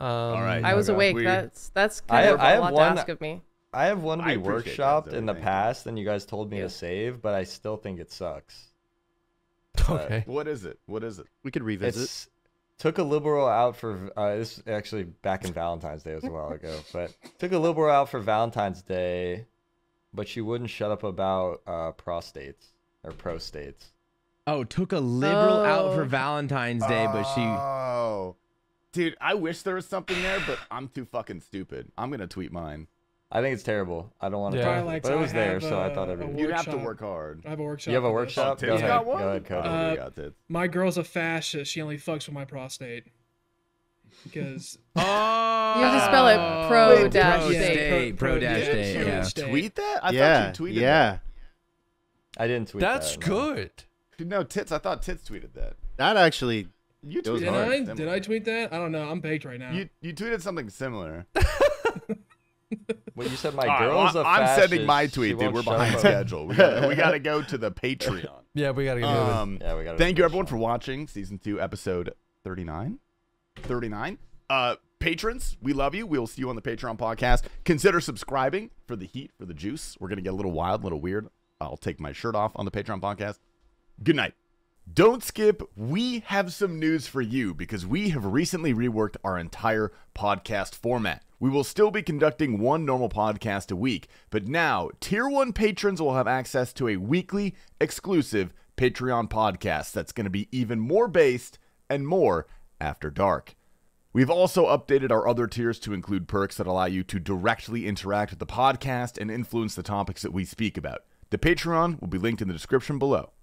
All right. I was awake. We- That's that's I kind have- of I a have lot one- to ask of me. I have one I we appreciate that, workshopped in the past, and you guys told me Yeah. to save, but I still think it sucks. Okay. What is it? What is it? We could revisit. It's took a liberal out for uh, this actually back in Valentine's Day it was a while ago, but took a liberal out for Valentine's Day, but she wouldn't shut up about uh, prostates or prostates. Oh, took a liberal out for Oh. Valentine's Day, but she. Oh, dude, I wish there was something there, but I'm too fucking stupid. I'm gonna tweet mine. I think it's terrible. I don't want to, Yeah. talk, Alex, but it I was there, have, so I thought I'd a read it. You'd have to work hard. I have a workshop. You have a workshop? Tits Go got ahead. one? Go ahead, Cody. Oh, Uh, we got tits. My girl's a fascist. She only fucks with my prostate. Because Oh, You have to spell it pro Wait, dash pro state. state, pro Pro dash dash state. state. Yeah. Tweet that? I yeah, thought you tweeted yeah. I didn't tweet That's that. no. good. that. No, tits. I thought tits tweeted that. That actually, You tweeted did. I something did I tweet that? I don't know. I'm baked right now. You you tweeted something similar. Well, you said my All right, girl's well, a I'm sending my tweet, dude. We're behind up. schedule. We gotta, we gotta go to the Patreon. Yeah, we gotta get moving. Um, Yeah, we gotta thank you everyone for watching season two, episode 39. 39. Uh, patrons, we love you. We will see you on the Patreon podcast. Consider subscribing for the heat, for the juice. We're gonna get a little wild, a little weird. I'll take my shirt off on the Patreon podcast. Good night. Don't skip. We have some news for you because we have recently reworked our entire podcast format. We will still be conducting one normal podcast a week, but now tier one patrons will have access to a weekly exclusive Patreon podcast that's going to be even more based and more after dark. We've also updated our other tiers to include perks that allow you to directly interact with the podcast and influence the topics that we speak about. The Patreon will be linked in the description below.